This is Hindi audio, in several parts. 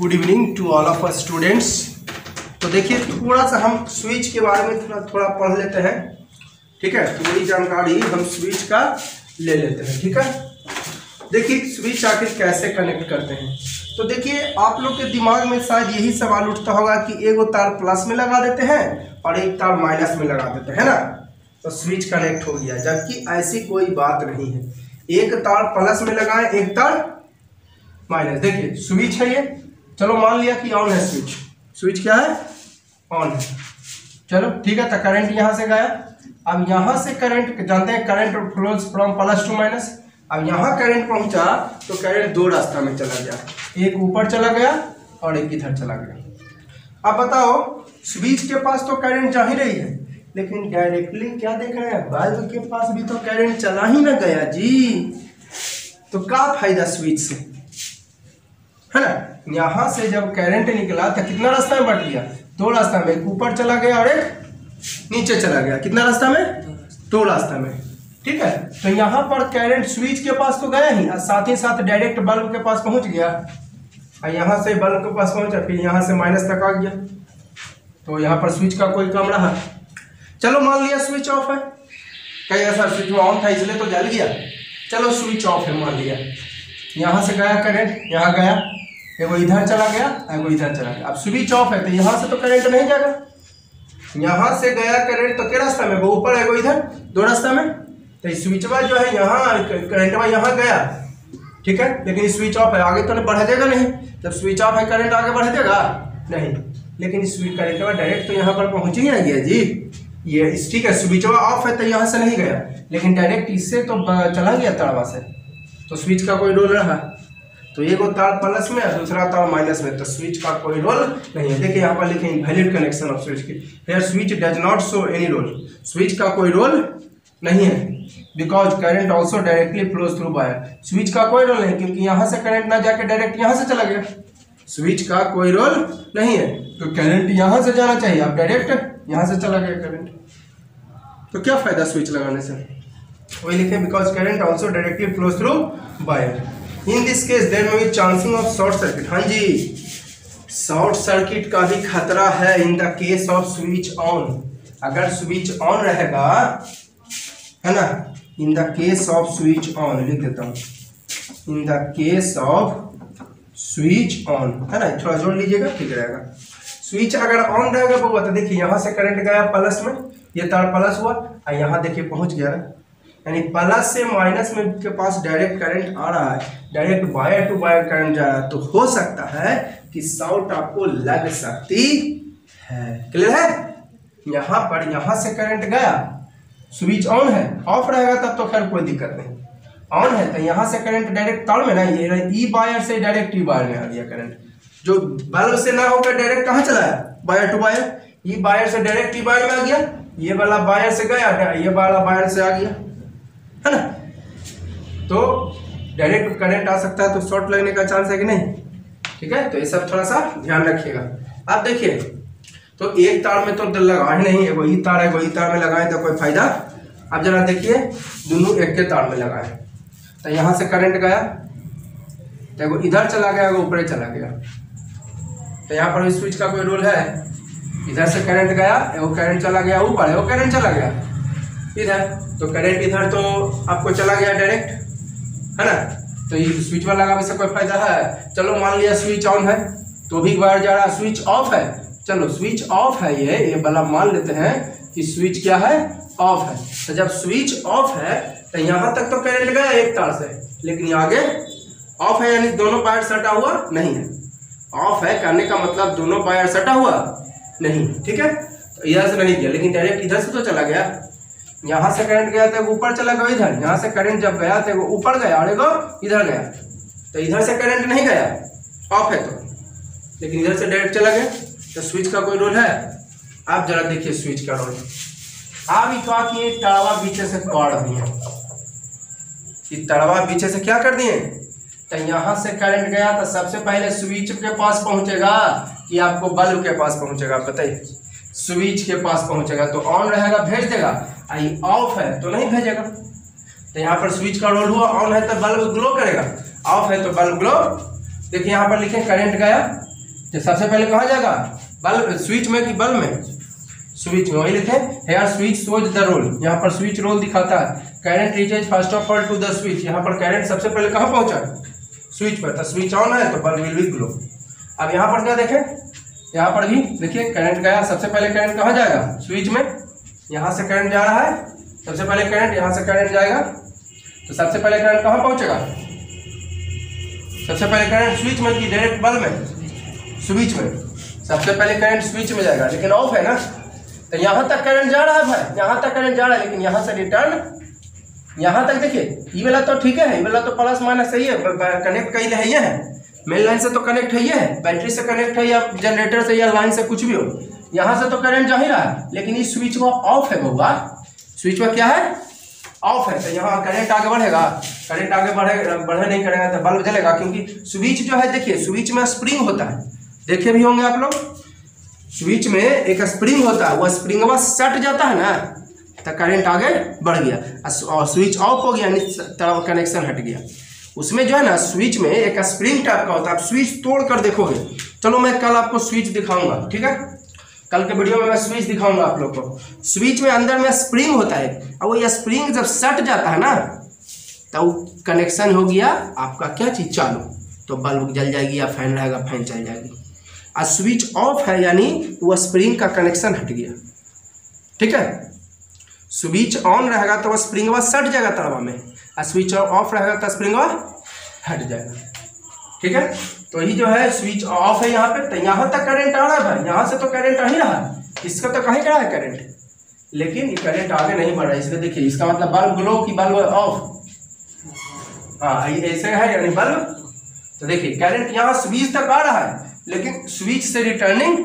Good evening to all of students तो देखिए थोड़ा सा हम स्विच के बारे में थोड़ा थोड़ा पढ़ लेते हैं। ठीक है? थोड़ी जानकारी हम स्विच का ले लेते हैं। ठीक है? देखिए स्विच आखिर कैसे कनेक्ट करते हैं? तो देखिए, आप लोग के दिमाग में शायद यही सवाल उठता होगा कि एगो तार प्लस में लगा देते हैं और एक तार माइनस में लगा देते हैं ना? तो स्विच कनेक्ट हो गया, जबकि ऐसी कोई बात नहीं है। एक तार प्लस में लगाए, एक तार माइनस देखिए स्विच है ये। चलो मान लिया कि ऑन है स्विच स्विच क्या है? ऑन है। चलो ठीक है तो करंट यहाँ से गया। अब यहाँ से करंट जानते हैं current flows from plus to minus अब यहाँ करंट पहुँचा तो करंट दो रास्ता में चला गया। एक ऊपर चला गया और एक इधर चला गया। अब बताओ स्विच के पास तो करंट जा ही रही है लेकिन डायरेक्टली क्या देख रहे हैं? बल्ब के पास भी तो करंट चला ही ना गया जी। तो क्या फ़ायदा स्विच से? है ना? यहाँ से जब करंट निकला तो कितना रास्ता में बट गया दो रास्ता में। एक ऊपर चला गया और एक नीचे चला गया। कितना रास्ता में? दो रास्ता में। ठीक है? तो यहाँ पर करंट स्विच के पास तो गया ही साथ ही साथ डायरेक्ट बल्ब के पास पहुँच गया। और यहाँ से बल्ब के पास पहुँचा, फिर यहाँ से माइनस तक आ गया। तो यहाँ पर स्विच का कोई काम रहा? चलो मान लिया स्विच ऑफ़ है। कहीं ऐसा स्विच ऑन था, इसलिए तो जल गया। चलो स्विच ऑफ़ है, मान लिया। यहाँ से गया करंट यहाँ गया। एगो इधर चला गया एगो इधर चला गया। अब स्विच ऑफ़ है तो यहाँ से तो करंट नहीं जाएगा। यहाँ से गया करंट तो क्या रास्ता में? वो ऊपर एगो इधर, दो रास्ता में? तो स्विचवा जो है, यहाँ करंटवा यहाँ गया। ठीक है? लेकिन स्विच ऑफ़ है, आगे तो बढ़ जाएगा नहीं। जब स्विच ऑफ़ है करंट आगे बढ़ जाएगा? नहीं। लेकिन स्विच करंटवा डायरेक्ट तो यहाँ पर पहुँच ही ना गया जी। ये ठीक है स्विचवा ऑफ़ है तो यहाँ से नहीं गया। लेकिन डायरेक्ट इससे तो चला गया तड़वा से। तो स्विच का कोई रोल रहा? तो एगो तार प्लस में, और दूसरा तार माइनस में तो स्विच का कोई रोल नहीं है। देखिए यहाँ पर लिखे वैलिड कनेक्शन ऑफ़ स्विच की। Here switch does not show any role switch का कोई रोल नहीं है because current also directly flows through wire switch का कोई रोल नहीं, क्योंकि यहाँ से करंट ना जाके डायरेक्ट यहाँ से चला गया। स्विच का कोई रोल नहीं है तो करंट यहाँ से जाना चाहिए। आप डायरेक्ट यहाँ से चला गया करंट तो क्या फ़ायदा स्विच लगाने से? वही लिखे because current also directly flows through wire in this case there में चांसिंग ऑफ़ शॉर्ट सर्किट हाँ जी। शॉर्ट सर्किट का भी खतरा है in the case of switch on अगर स्विच ऑन रहेगा, है ना? In the case of switch on लिख देता हूँ। In the case of switch on है ना? थोड़ा जोड़ लीजिएगा, ठीक रहेगा। स्विच अगर ऑन रहेगा बउआ तो देखिए, यहाँ से करंट गया प्लस में, ये तार प्लस हुआ, और यहाँ देखिए पहुँच गया यानी प्लस से माइनस में के पास डायरेक्ट करंट आ रहा है direct wire to wire current जा रहा है तो हो सकता है कि शॉर्ट आपको लग सकती है। क्लियर है? यहाँ पर यहाँ से करंट गया स्विच ऑन है ऑफ़ रहेगा तब तो खैर कोई दिक्कत नहीं। ऑन है तो यहाँ से करंट डायरेक्ट तार में ना, ये ई वायर से डायरेक्ट ई वायर में आ गया करंट जो बल्ब से ना होकर डायरेक्ट कहाँ चला है? Wire to wire E wire से डायरेक्ट ई वायर में आ गया, ये वाला वायर से गया, ये वाला वायर से आ गया। है ना? तो डायरेक्ट करंट आ सकता है तो शॉर्ट लगने का चांस है कि नहीं? ठीक है? तो ये सब थोड़ा सा ध्यान रखिएगा। आप देखिए तो एक तार में तो लगा ही नहीं है, वही तार है, वही तार में लगाए तो कोई फ़ायदा। अब जरा देखिए, दोनों एक के तार में लगाए। तो यहाँ से करंट गया तो एगो इधर चला गया एगो ऊपर चला गया। तो यहाँ पर स्विच का कोई रोल है? इधर से करंट गया एगो करंट चला गया, ऊपर है वो करंट चला गया। इधर तो करंट इधर तो आपको चला गया डायरेक्ट है ना? तो ये स्विच वाला लगाने से कोई फ़ायदा है? चलो मान लिया स्विच ऑन है तो भी वायर जा रहा स्विच ऑफ़ है। चलो स्विच ऑफ़ है ये ये वाला मान लेते हैं कि स्विच क्या है? ऑफ़ है। तो जब स्विच ऑफ़ है तो यहाँ तक तो करंट गया एक तार से, लेकिन आगे ऑफ़ है, यानी दोनों पायर सटा हुआ नहीं है। ऑफ़ है करने का मतलब दोनों पायर सटा हुआ नहीं ठीक है? तो इधर से नहीं गया, लेकिन डायरेक्ट इधर से तो चला गया। यहाँ से करंट गया तो ऊपर चला गया, इधर। यहाँ से करंट जब गया तो वो ऊपर गया और एगो इधर गया। तो इधर से करंट नहीं गया ऑफ़ है तो। लेकिन इधर से डायरेक्ट चला गया तो स्विच का कोई रोल है? आप जरा देखिए स्विच का रोल आप ही कहा कि तड़वा पीछे से काट दिए तड़वा पीछे से क्या कर दिए तो यहाँ से करंट गया तो सबसे पहले स्विच के पास पहुंचेगा कि आपको बल्ब के पास पहुंचेगा, बताइए। स्विच के पास पहुंचेगा तो ऑन रहेगा, भेज देगा। आई ऑफ़ है तो नहीं भेजेगा तो यहाँ पर स्विच का रोल हुआ ऑन है तो बल्ब ग्लो करेगा। ऑफ़ है तो बल्ब ग्लो देखिए यहाँ पर लिखे करंट गया। तो सबसे पहले कहा जाएगा? बल्ब स्विच में कि बल्ब में? स्विच में, वही लिखे। Here switch shows the role यहाँ पर स्विच रोल दिखाता है। Current reaches first of all to the switch यहाँ पर करंट सबसे पहले कहाँ पहुँचा? स्विच पर। तो स्विच ऑन है तो बल्ब विल बी ग्लो अब यहाँ पर क्या देखें? यहाँ पर भी देखिए करंट गया। सबसे पहले करंट कहाँ जाएगा? स्विच में। यहाँ से करंट जा रहा है, सबसे पहले करंट यहाँ से करंट जाएगा तो सबसे पहले करंट कहाँ पहुँचेगा? सबसे पहले करंट स्विच में कि डायरेक्ट बल्ब में? स्विच में। सबसे पहले करंट स्विच में जाएगा, लेकिन ऑफ़ है ना? तो यहाँ तक करंट जा रहा है भाई, यहाँ तक करंट जा रहा है, लेकिन यहाँ से रिटर्न यहाँ तक देखिए, ये वाला तो ठीक है, ये वाला तो प्लस माइनस सही है कनेक्ट कई है है। मेन लाइन से तो कनेक्ट है ये है बैटरी से कनेक्ट है या जनरेटर से या लाइन से कुछ भी हो। यहाँ से तो करंट जा ही रहा है, लेकिन इस स्विच वो ऑफ़ है बउआ स्विच में क्या है? ऑफ़ है तो यहाँ करंट आगे बढ़ेगा। करंट आगे बढ़े बढ़े नहीं करेगा तो बल्ब जलेगा, क्योंकि स्विच जो है, देखिए स्विच में स्प्रिंग होता है। देखे भी होंगे आप लोग स्विच में एक स्प्रिंग होता है वह स्प्रिंग बस सट जाता है ना तो करंट आगे बढ़ गया। और स्विच ऑफ़ हो गया तरफ़ कनेक्शन हट गया। उसमें जो है ना स्विच में एक स्प्रिंग टाइप का होता है, आप स्विच तोड़ कर देखोगे। चलो मैं कल आपको स्विच दिखाऊँगा, ठीक है? कल के वीडियो में मैं स्विच दिखाऊँगा आप लोग को। स्विच में अंदर में स्प्रिंग होता है। और वो ये स्प्रिंग जब सट जाता है ना तो कनेक्शन हो गया, आपका क्या चीज़ चालू। तो बल्ब जल जाएगी या फ़ैन रहेगा फ़ैन चल जाएगी। और स्विच ऑफ़ है, यानी वो स्प्रिंग का कनेक्शन हट गया। ठीक है? स्विच ऑन रहेगा तो वह स्प्रिंगवा सट जाएगा तरवा में। और स्विच ऑफ़ रहेगा तो स्प्रिंगवा हट जाएगा। ठीक है? तो ये जो है स्विच ऑफ़ है यहाँ पे। तो यहाँ तक करंट आ रहा है भाई। यहाँ से तो करंट आ ही रहा है। इसका तो कहीं रहा है करंट लेकिन ये करंट आगे नहीं बढ़ रहा है। इसलिए देखिए, इसका मतलब बल्ब ग्लो की बल्ब ऑफ़ हाँ ऐसे है यानी बल्ब तो देखिए करंट यहाँ स्विच तक आ रहा है, लेकिन स्विच से रिटर्निंग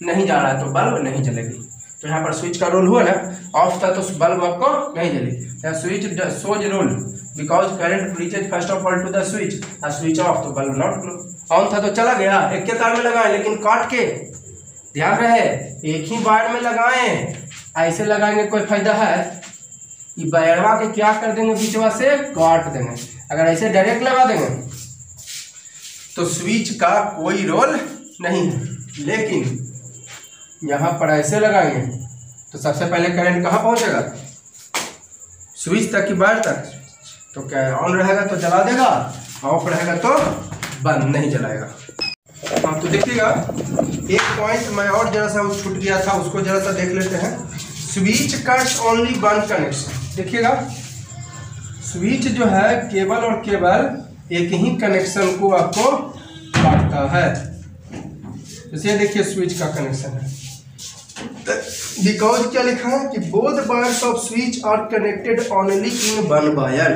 नहीं जा रहा है। तो बल्ब नहीं जलेगी। तो यहाँ पर स्विच का रोल हुआ ना ऑफ़ था तो बल्ब आपको नहीं जले switch shows role because current reaches first of all to the switch और स्विच ऑफ़ तो बल्ब नॉट ऑन था तो चला गया। एक के तार में लगाए, लेकिन काट के। ध्यान रहे, एक ही वायर में लगाए। ऐसे लगाएँगे कोई फ़ायदा है? ये बैरवा के क्या कर देंगे बीचवा से? काट देंगे। अगर ऐसे डायरेक्ट लगा देंगे तो स्विच का कोई रोल नहीं है। लेकिन, यहाँ पर ऐसे लगाएँगे तो सबसे पहले करंट कहाँ पहुँचेगा? स्विच तक की वायर तक। तो क्या ऑन रहेगा तो जला देगा ऑफ़ रहेगा तो बंद, नहीं जलाएगा। हाँ तो देखिएगा, एक पॉइंट मैं और जरा सा छूट गया था, उसको जरा सा देख लेते हैं। Switch cuts only one connection देखिएगा स्विच जो है, केबल और केबल एक ही कनेक्शन को आपको काटता है। जैसे देखिए स्विच का कनेक्शन है। बिकॉज़ क्या लिखा है कि both wires of switch are connected only in one wire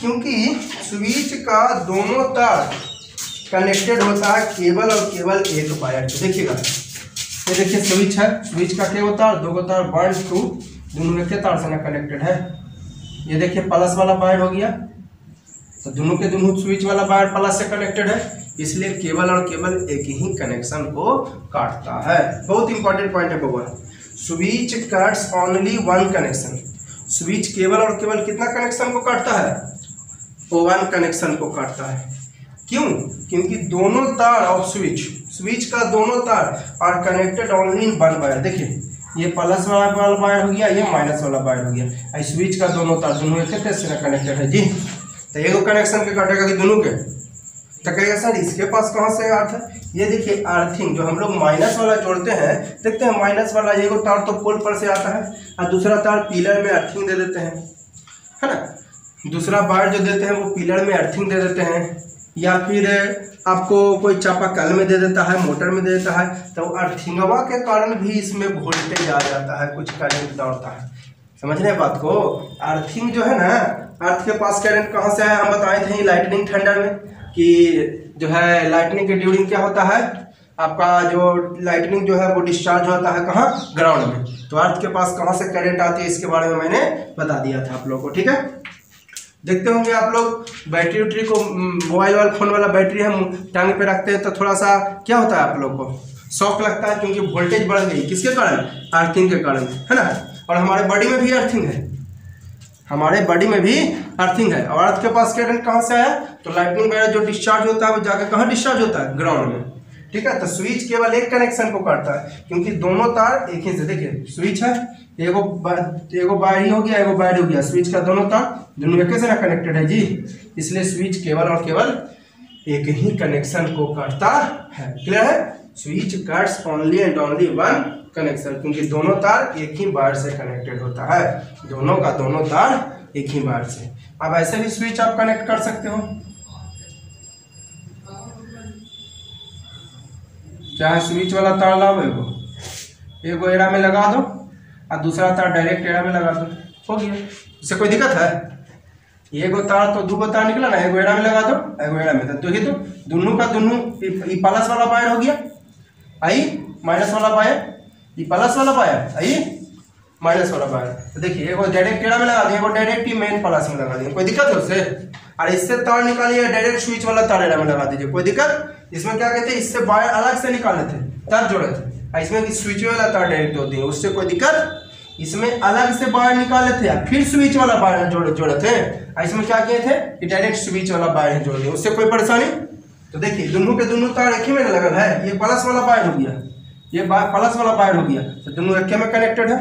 क्योंकि स्विच का दोनों तार कनेक्टेड होता है केबल और केवल एक वायर तो देखिएगा। ये देखिए स्विच है। स्विच का क्या तार दो तार वन टू दोनों एक तार से ना कनेक्टेड है। ये देखिए प्लस वाला वायर हो गया। तो दोनों के दोनों स्विच वाला वायर प्लस से कनेक्टेड है। इसलिए केवल और केवल एक ही कनेक्शन को काटता है। बहुत इंपॉर्टेंट पॉइंट है, भगवान। Switch cuts only one connection switch केवल और केवल कितना कनेक्शन को काटता है? वन कनेक्शन को काटता है। क्यों? क्योंकि दोनों तार ऑफ़ स्विच स्विच का दोनों तार are connected only in one wire देखिए, ये प्लस वाला वायर हो गया, ये माइनस वाला वायर हो गया। स्विच का दोनों तार, दोनों कनेक्टेड है जी तो एक कनेक्शन के काटेगा कि दोनों के? तो कहेगा, सर, इसके पास कहाँ से अर्थ है? ये देखिए अर्थिंग जो हम लोग माइनस वाला जोड़ते हैं, देखते हैं माइनस वाला, ये तार तो पोल पर से आता है, और दूसरा तार पिलर में अर्थिंग दे देते हैं, है ना? दूसरा वायर जो देते हैं, वो पिलर में अर्थिंग दे देते हैं, या फिर आपको कोई चापा कल में दे देता है, मोटर में दे देता है तो अर्थिंगवा के कारण भी इसमें वोल्टेज आ जाता है, कुछ करंट दौड़ता है। समझ रहे बात को? अर्थिंग जो है ना, अर्थ के पास करंट कहाँ से है हम बताए थे लाइटनिंग ठंडर में। कि जो है लाइटनिंग के ड्यूरिंग क्या होता है? आपका जो लाइटनिंग जो है वो डिस्चार्ज होता है कहाँ? ग्राउंड में। तो अर्थ के पास कहाँ से करंट आती है इसके बारे में मैंने बता दिया था आप लोगों को, ठीक है? देखते होंगे आप लोग बैटरी उटरी को मोबाइल वाला फ़ोन वाला बैटरी हम टांग पे रखते हैं तो थोड़ा सा क्या होता है आप लोग को? शौक लगता है क्योंकि वोल्टेज बढ़ गई। किसके कारण? अर्थिंग के कारण, है ना? और हमारे बॉडी में भी अर्थिंग है। हमारे बॉडी में भी अर्थिंग है। और अर्थ के पास करंट कहाँ से आया? तो लाइटनिंग वगैरह जो डिस्चार्ज होता है, वो जाकर कहाँ डिस्चार्ज होता है? ग्राउंड में। ठीक है? तो स्विच केवल एक कनेक्शन को करता है, क्योंकि दोनों तार एक ही से, देखिए स्विच है, एगो एगो बाहरी हो गया, एगो बाहरी हो गया। स्विच का दोनों तार दोनों एक से कनेक्टेड है, जी। इसलिए स्विच केवल और केवल एक ही कनेक्शन को करता है। क्लियर है? Switch cuts only and only one connection क्योंकि दोनों तार एक ही वायर से कनेक्टेड होता है। दोनों का दोनों तार एक ही वायर से। अब ऐसे भी स्विच आप कनेक्ट कर सकते हो। चाहे स्विच वाला तार लाओ एगो? एगो एरा में लगा दो और दूसरा तार डायरेक्ट एरा में लगा दो। हो गया। इससे कोई दिक्कत है? एगो तार तो दो तार निकला ना, एगो एरा में लगा दो, एगो एरा में। तो ये तो दोनों का दोनों प्लस वाला वायर हो गया। आई माइनस वाला वायर ये प्लस वाला वायर आई माइनस वाला वायर तो देखिए एगो डायरेक्ट एरा में लगा एगो डायरेक्ट ही मेन प्लस में लगा दिए कोई दिक्कत है उससे? और इससे तार निकालिए डायरेक्ट स्विच वाला तार एरा में लगा दीजिए। कोई दिक्कत? इसमें क्या कहते हैं? इससे वायर अलग से निकाले थे, तार जोड़े थे। इसमें स्विच वाला तार डायरेक्ट होती है उससे कोई दिक्कत? इसमें अलग से वायर निकाले थे फिर स्विच वाला वायर जोड़े जोड़े थे। इसमें क्या किए थे? कि डायरेक्ट स्विच वाला वायर जोड़ दिए। उससे कोई परेशानी? तो देखिए, दोनों के दोनों तार एक ही में लगल है। ये प्लस वाला वायर हो गया। ये प्लस वाला वायर हो गया। तो दोनों एक में कनेक्टेड है।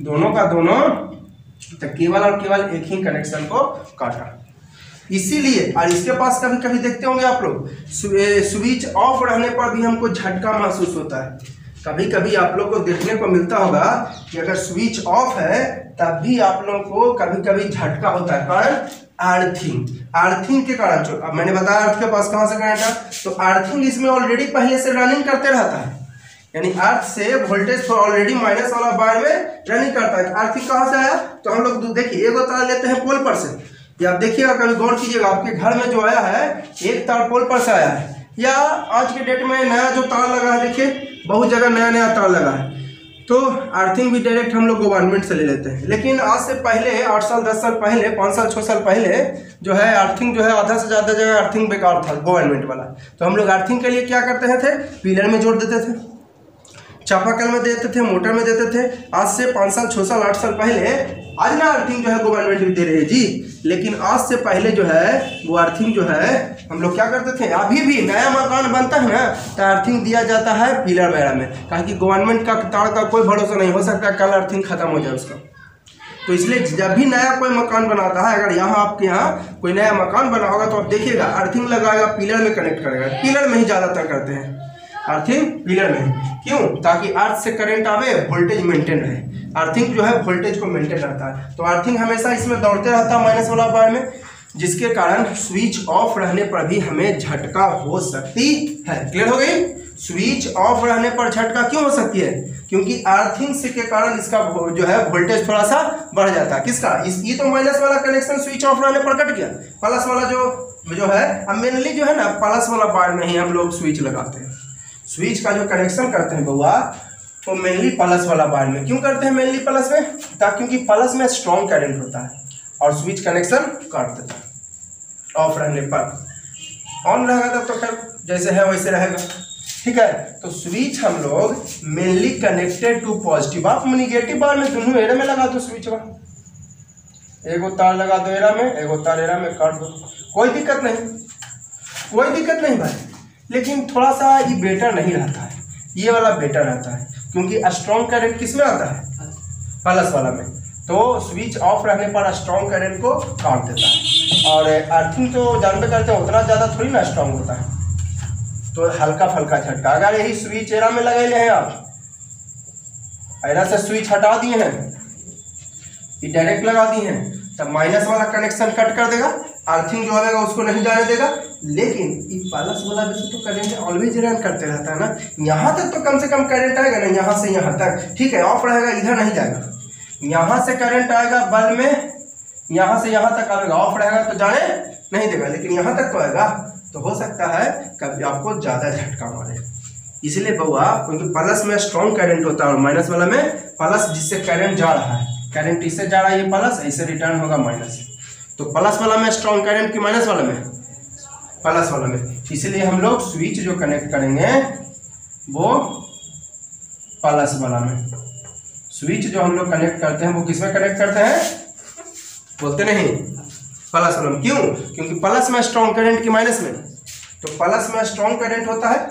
दोनों का दोनों तो केवल और केवल एक ही कनेक्शन को काटा। इसीलिए, और इसके पास कभी कभी देखते होंगे आप लोग स्विच ऑफ़ रहने पर भी हमको झटका महसूस होता है। कभी कभी आप लोग को देखने को मिलता होगा कि अगर स्विच ऑफ़ है, तब भी आप लोगों को कभी कभी झटका होता है। कारण आर्थिंग आर्थिंग के कारण अब मैंने बताया अर्थ के पास कहाँ से करंट है तो आर्थिंग इसमें ऑलरेडी पहले से रनिंग करते रहता है। यानी अर्थ से वोल्टेज तो ऑलरेडी माइनस वाला बार में रनिंग करता है। आर्थिंग कहाँ से आया? तो हम लोग देखिए, एक तार लेते हैं पोल पर से। या आप देखिएगा कभी गौर कीजिएगा, आपके घर में जो आया है, एक तार पोल पर से आया है। या आज के डेट में नया जो तार लगा है, देखिए, बहुत जगह नया नया तार लगा है। तो अर्थिंग भी डायरेक्ट हम लोग गवर्नमेंट से ले लेते हैं। लेकिन आज से पहले, आठ साल, दस साल पहले, पाँच साल छः साल पहले जो है अर्थिंग जो है, आधा से ज़्यादा जगह अर्थिंग बेकार था गवर्नमेंट वाला। तो हम लोग अर्थिंग के लिए क्या करते थे? पिलर में जोड़ देते थे। चापाकल में देते थे, मोटर में देते थे। आज से पाँच साल छः साल, आठ साल पहले आज ना अर्थिंग जो है गवर्नमेंट भी दे रही है जी। लेकिन आज से पहले जो है, वो अर्थिंग जो है, हम लोग क्या करते थे? अभी भी नया मकान बनता है ना तो अर्थिंग दिया जाता है पिलर वगैरह में। कहा कि गवर्नमेंट का तार का कोई भरोसा नहीं, हो सकता कल अर्थिंग खत्म हो जाए उसका। तो इसलिए जब भी नया कोई मकान बनाता है, अगर यहाँ आपके यहाँ कोई नया मकान बना होगा तो आप देखिएगा अर्थिंग लगाएगा, पिलर में कनेक्ट करेगा। पिलर में ही ज़्यादातर करते हैं। अर्थिंग पिलर में क्यों? ताकि अर्थ से करंट आवे वोल्टेज मेंटेन रहे। अर्थिंग जो है वोल्टेज को मेंटेन रहता है। तो अर्थिंग हमेशा इसमें दौड़ते रहता है माइनस वाला बार में, जिसके कारण स्विच ऑफ़ रहने पर भी हमें झटका हो सकती है। क्लियर हो गई? स्विच ऑफ़ रहने पर झटका क्यों हो सकती है? क्योंकि अर्थिंग से के कारण इसका जो है वोल्टेज थोड़ा सा बढ़ जाता है। किसका? इस ये तो माइनस वाला कनेक्शन स्विच ऑफ़ रहने पर कट गया। प्लस वाला जो जो है मेनली जो है ना प्लस वाला बार में ही हम लोग स्विच लगाते हैं। स्विच का जो कनेक्शन करते हैं बउआ तो मेनली प्लस वाला बार में। क्यों करते हैं मेनली प्लस में? ताकि क्योंकि प्लस में स्ट्रॉन्ग करंट होता है और स्विच कनेक्शन काट देता है। ऑफ़ रहने पर। ऑन रहेगा तब तो खैर, जैसे है वैसे रहेगा। ठीक है? तो स्विच हम लोग मेनली कनेक्टेड टू पॉजिटिव आप निगेटिव बार में दोनों एरा में लगा दो स्विच बार एगो तार लगा दो एरा में एगो तार एरा में काट दो। कोई दिक्कत नहीं। कोई दिक्कत नहीं भाई। लेकिन थोड़ा सा ये बेटर नहीं रहता है। ये वाला बेटर रहता है, क्योंकि स्ट्रॉन्ग करंट किसमें आता है? प्लस वाला में। तो स्विच ऑफ़ रहने पर स्ट्रॉन्ग करंट को काट देता है। और अर्थिंग तो जानते करते हैं, उतना ज़्यादा थोड़ी ना स्ट्रॉन्ग होता है। तो हल्का फल्का झटका। अगर यही स्विच एरा में लगे हैं आप एरा से स्विच हटा दिए हैं, ये डायरेक्ट लगा दिए हैं, तब माइनस वाला कनेक्शन कट कर देगा अर्थिंग जो आएगा उसको नहीं जाने देगा। लेकिन ये प्लस वाला वैसे तो करेंट ऑलवेज रन करते रहता है ना। यहाँ तक तो कम से कम करंट आएगा ना, यहाँ से यहाँ तक। ठीक है ऑफ़ रहेगा, इधर नहीं जाएगा। यहाँ से करंट आएगा बल्ब में, यहाँ से यहाँ तक आएगा ऑफ़ रहेगा तो जाने नहीं देगा, लेकिन यहाँ तक तो आएगा। तो हो सकता है कभी आपको ज़्यादा झटका मारे। इसलिए बउआ, क्योंकि प्लस में स्ट्रॉन्ग करंट होता है और माइनस वाला में प्लस जिससे करंट जा रहा है। करंट इससे जा रहा है, ये प्लस ऐसे रिटर्न होगा माइनस तो प्लस वाला में स्ट्रॉन्ग करंट की माइनस वाला में? प्लस वाला में इसलिए हम लोग स्विच जो कनेक्ट करेंगे, वो प्लस वाला में स्विच जो हम लोग कनेक्ट करते हैं, वो किसमें कनेक्ट करते हैं? बोलते नहीं। प्लस वाला में क्यों? क्योंकि प्लस में स्ट्रॉन्ग करंट की माइनस में। तो प्लस में स्ट्रॉन्ग करंट होता है।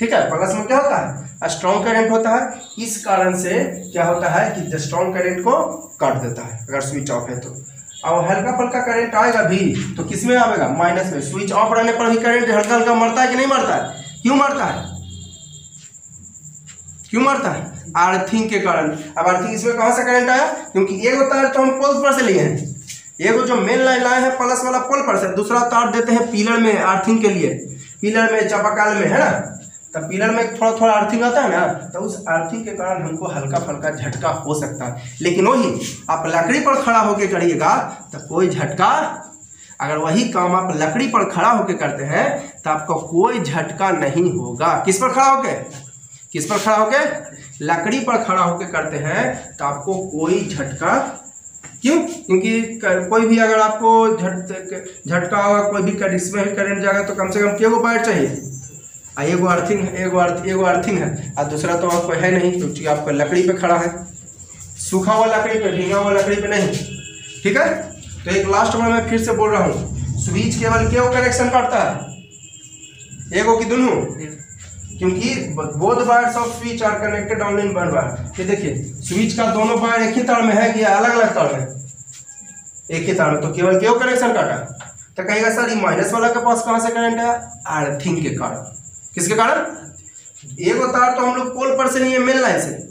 ठीक है? प्लस में क्या होता है? स्ट्रॉन्ग करंट होता है। इस कारण से क्या होता है कि स्ट्रॉन्ग करंट को काट देता है। अगर स्विच ऑफ़ है तो। और हल्का फुल्का करंट आएगा भी तो किसमें आएगा माइनस में। स्विच ऑफ़ रहने पर भी करंट हल्का हल्का मरता है कि नहीं मरता है? क्यों मरता है? क्यों मरता है? अर्थिंग के कारण। अब अर्थिंग इसमें कहाँ से करंट आया? क्योंकि एक तार तो हम पोल पर से लिए हैं। एगो जो मेन लाइन लाए हैं प्लस वाला पोल पर से, दूसरा तार देते हैं पिलर में अर्थिंग के लिए। पिलर में, चापाकाल में, है ना? तब पिलर में थोड़ा थोड़ा अर्थिंग आता है ना तो उस अर्थिंग के कारण हमको हल्का फल्का झटका हो सकता है। लेकिन वही, आप लकड़ी पर खड़ा होकर करिएगा तो कोई झटका, अगर वही काम आप लकड़ी पर खड़ा होकर करते हैं तो आपको कोई झटका नहीं होगा। किस पर खड़ा होकर किस पर खड़ा होकर लकड़ी पर खड़ा होकर करते हैं तो आपको कोई झटका, क्यों? क्योंकि कोई भी अगर आपको झट झटका होगा कोई भी इसमें करंट जाएगा तो कम से कम क्यों वायर चाहिए। आ, एगो अर्थिंग है, एगो अर्थ, एगो अर्थिंग है और दूसरा तो आपको है नहीं क्योंकि तो आपका लकड़ी पे खड़ा है। सूखा हुआ लकड़ी पे, भींगा हुआ लकड़ी पे नहीं, ठीक है? तो एक लास्ट में मैं फिर से बोल रहा हूँ। स्विच केवल क्यों कनेक्शन करता है? एगो की दोनों? क्योंकि both wires of switch are connected only in one wire ये देखिए स्विच का दोनों वायर एक ही तार में है कि अलग अलग तार में? एक ही तार में तो केवल क्यों कनेक्शन काटा। तो कहेगा, सर, ये माइनस वाला के पास कहाँ से करंट है? अर्थिंग के कारण। किसके कारण? एक तार तो हम लोग पोल पर से है मेन लाइन से।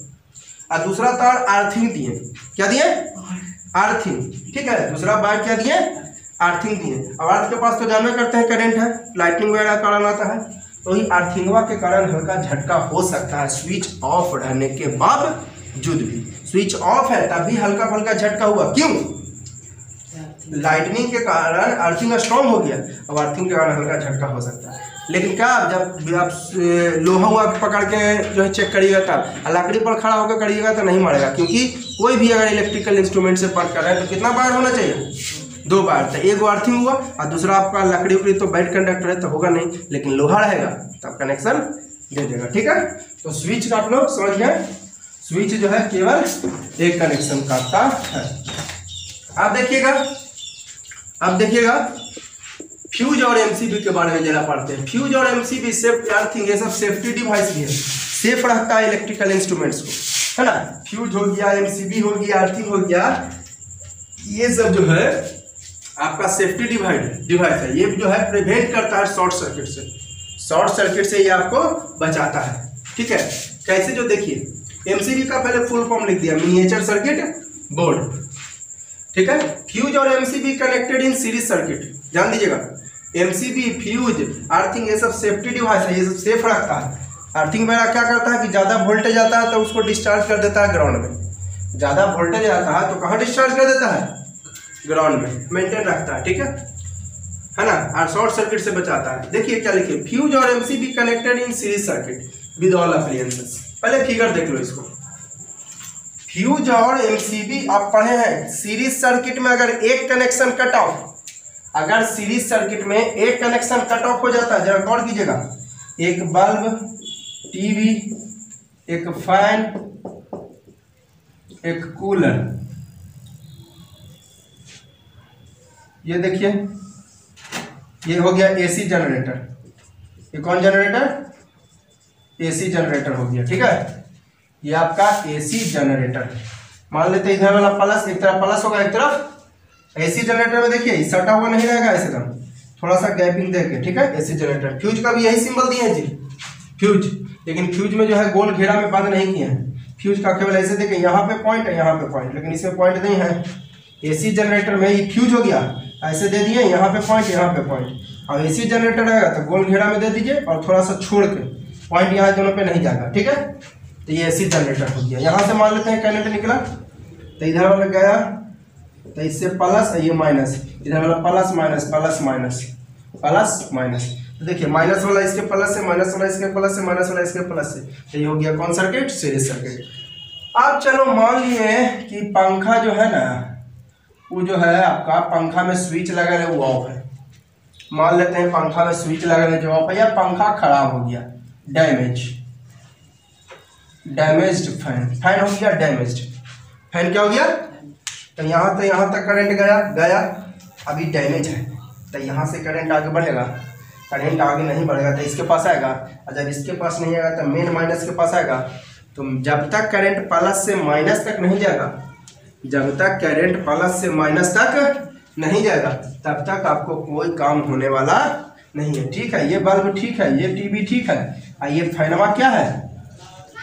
और दूसरा तार आर्थिंग दिए। क्या दिए? आर्थिंग ठीक है? दूसरा बार क्या दिए? आर्थिंग दिए। अब अर्थ के पास तो जानवे करते हैं करंट है। लाइटिंग वगैरह कारण आता है। तो ही आर्थिंगवा के कारण हल्का झटका हो सकता है। स्विच ऑफ़ रहने के बावजूद भी। स्विच ऑफ़ है, तभी हल्का फल्का झटका हुआ। क्यों? लाइटनिंग के कारण अर्थिंग स्ट्रॉन्ग हो गया। अब अर्थिंग के कारण हल्का झटका हो सकता है। लेकिन क्या जब आप लोहा हुआ पकड़ के जो है चेक करिएगा तब। लकड़ी पर खड़ा होकर करिएगा तो नहीं मरेगा, क्योंकि कोई भी अगर इलेक्ट्रिकल इंस्ट्रूमेंट से वर्क कर रहा तो कितना बार होना चाहिए? दो बार। तो एक अर्थिंग हुआ और दूसरा आपका लकड़ी उकड़ी तो बेड कंडक्टर है तो होगा नहीं। लेकिन लोहा रहेगा तब कनेक्शन दे देगा ठीक है? तो स्विच का आप लोग समझ गए? स्विच जो है केवल एक कनेक्शन काटता है। आप देखिएगा। अब देखिएगा फ्यूज और एमसीबी के बारे में जरा पढ़ते हैं। फ्यूज और एमसीबी सेफ़ ये सब सेफ्टी डिवाइस भी है। सेफ़ रखता है इलेक्ट्रिकल इंस्ट्रूमेंट्स को, है ना? फ्यूज हो गया एमसीबी हो गया अर्थिंग हो गया, ये सब जो है, आपका सेफ्टी डिवाइड डिवाइस है। ये जो है प्रिवेंट करता है शॉर्ट सर्किट से। शॉर्ट सर्किट से ये आपको बचाता है। ठीक है? कैसे? जो देखिए एमसीबी का पहले फुल फॉर्म लिख दिया। मिनिएचर सर्किट बोर्ड ठीक है? फ्यूज और MCB connected in series circuit ध्यान दीजिएगा। एमसीबी फ्यूज अर्थिंग ये सब सेफ्टी डिवाइस है, ये सब सेफ़ रखता है। अर्थिंग मेरा क्या करता है कि ज़्यादा वोल्टेज आता है तो उसको डिस्चार्ज कर देता है ग्राउंड में। ज़्यादा वोल्टेज आता है तो कहाँ डिस्चार्ज कर देता है? ग्राउंड में। मेंटेन रखता है, ठीक है? है ना? और शॉर्ट सर्किट से बचाता है। देखिए क्या लिखिए। फ्यूज और MCB connected in series circuit with all appliances पहले फिगर देख लो इसको। फ्यूज और एमसीबी आप पढ़े हैं। सीरीज़ सर्किट में अगर एक कनेक्शन कट ऑफ़, अगर सीरीज़ सर्किट में एक कनेक्शन कट ऑफ़ हो जाता है, जरा गौर कीजिएगा। एक बल्ब, टीवी, एक फ़ैन, एक कूलर। ये देखिए, ये हो गया एसी जनरेटर। ये कौन जनरेटर? एसी जनरेटर हो गया, ठीक है? ये आपका एसी जनरेटर है। मान लेते इधर वाला प्लस एक तरफ़ प्लस होगा, एक तरफ़ एसी जनरेटर में देखिए सटा हुआ नहीं रहेगा ऐसे थोड़ा सा गैपिंग देके, ठीक है? एसी जनरेटर फ्यूज का भी यही सिंबल दिए हैं जी। फ्यूज लेकिन फ्यूज में जो है गोल घेरा में बंद नहीं किए हैं। फ्यूज का केवल ऐसे देखें, यहाँ पे पॉइंट है, यहाँ पे पॉइंट लेकिन इसमें पॉइंट नहीं है। एसी जनरेटर में ये फ्यूज हो गया। ऐसे दे दिए, यहाँ पे पॉइंट यहाँ पे पॉइंट अब एसी जनरेटर रहेगा तो गोल घेरा में दे दीजिए और थोड़ा सा छोड़ के पॉइंट यहाँ दोनों पे नहीं जाएगा, ठीक है? तो ये एसी जनरेटर हो गया यहाँ से मान लेते हैं कैलेंडर निकला। तो इधर वाला गया। तो इससे प्लस ये माइनस इधर वाला plus minus plus minus plus minus तो देखिए माइनस वाला इसके प्लस से माइनस वाला इसके प्लस से माइनस वाला इसके प्लस से तो ये हो गया कौन सर्किट सीरीज़ सर्किट अब चलो मान लिए कि पंखा जो है ना, वो जो है आपका, पंखा में स्विच लगा है वो ऑफ़ है। मान लेते हैं पंखा में स्विच लगा है जो ऑफ़ है, या पंखा खराब हो गया डैमेज डैमेज्ड फ़ैन फ़ैन हो गया डैमेज्ड फ़ैन क्या हो गया? तो यहाँ तो यहाँ तक करंट गया गया। अभी डैमेज है। तो यहाँ से करंट आगे बढ़ेगा। करंट आगे नहीं बढ़ेगा तो इसके पास आएगा। और जब इसके पास नहीं आएगा तो मेन माइनस के पास आएगा। तो जब तक करंट प्लस से माइनस तक नहीं जाएगा, जब तक करंट प्लस से माइनस तक नहीं जाएगा, तब तक आपको कोई काम होने वाला नहीं है। ठीक है, ये बल्ब ठीक है, ये टीवी ठीक है। और ये फैनवा क्या है?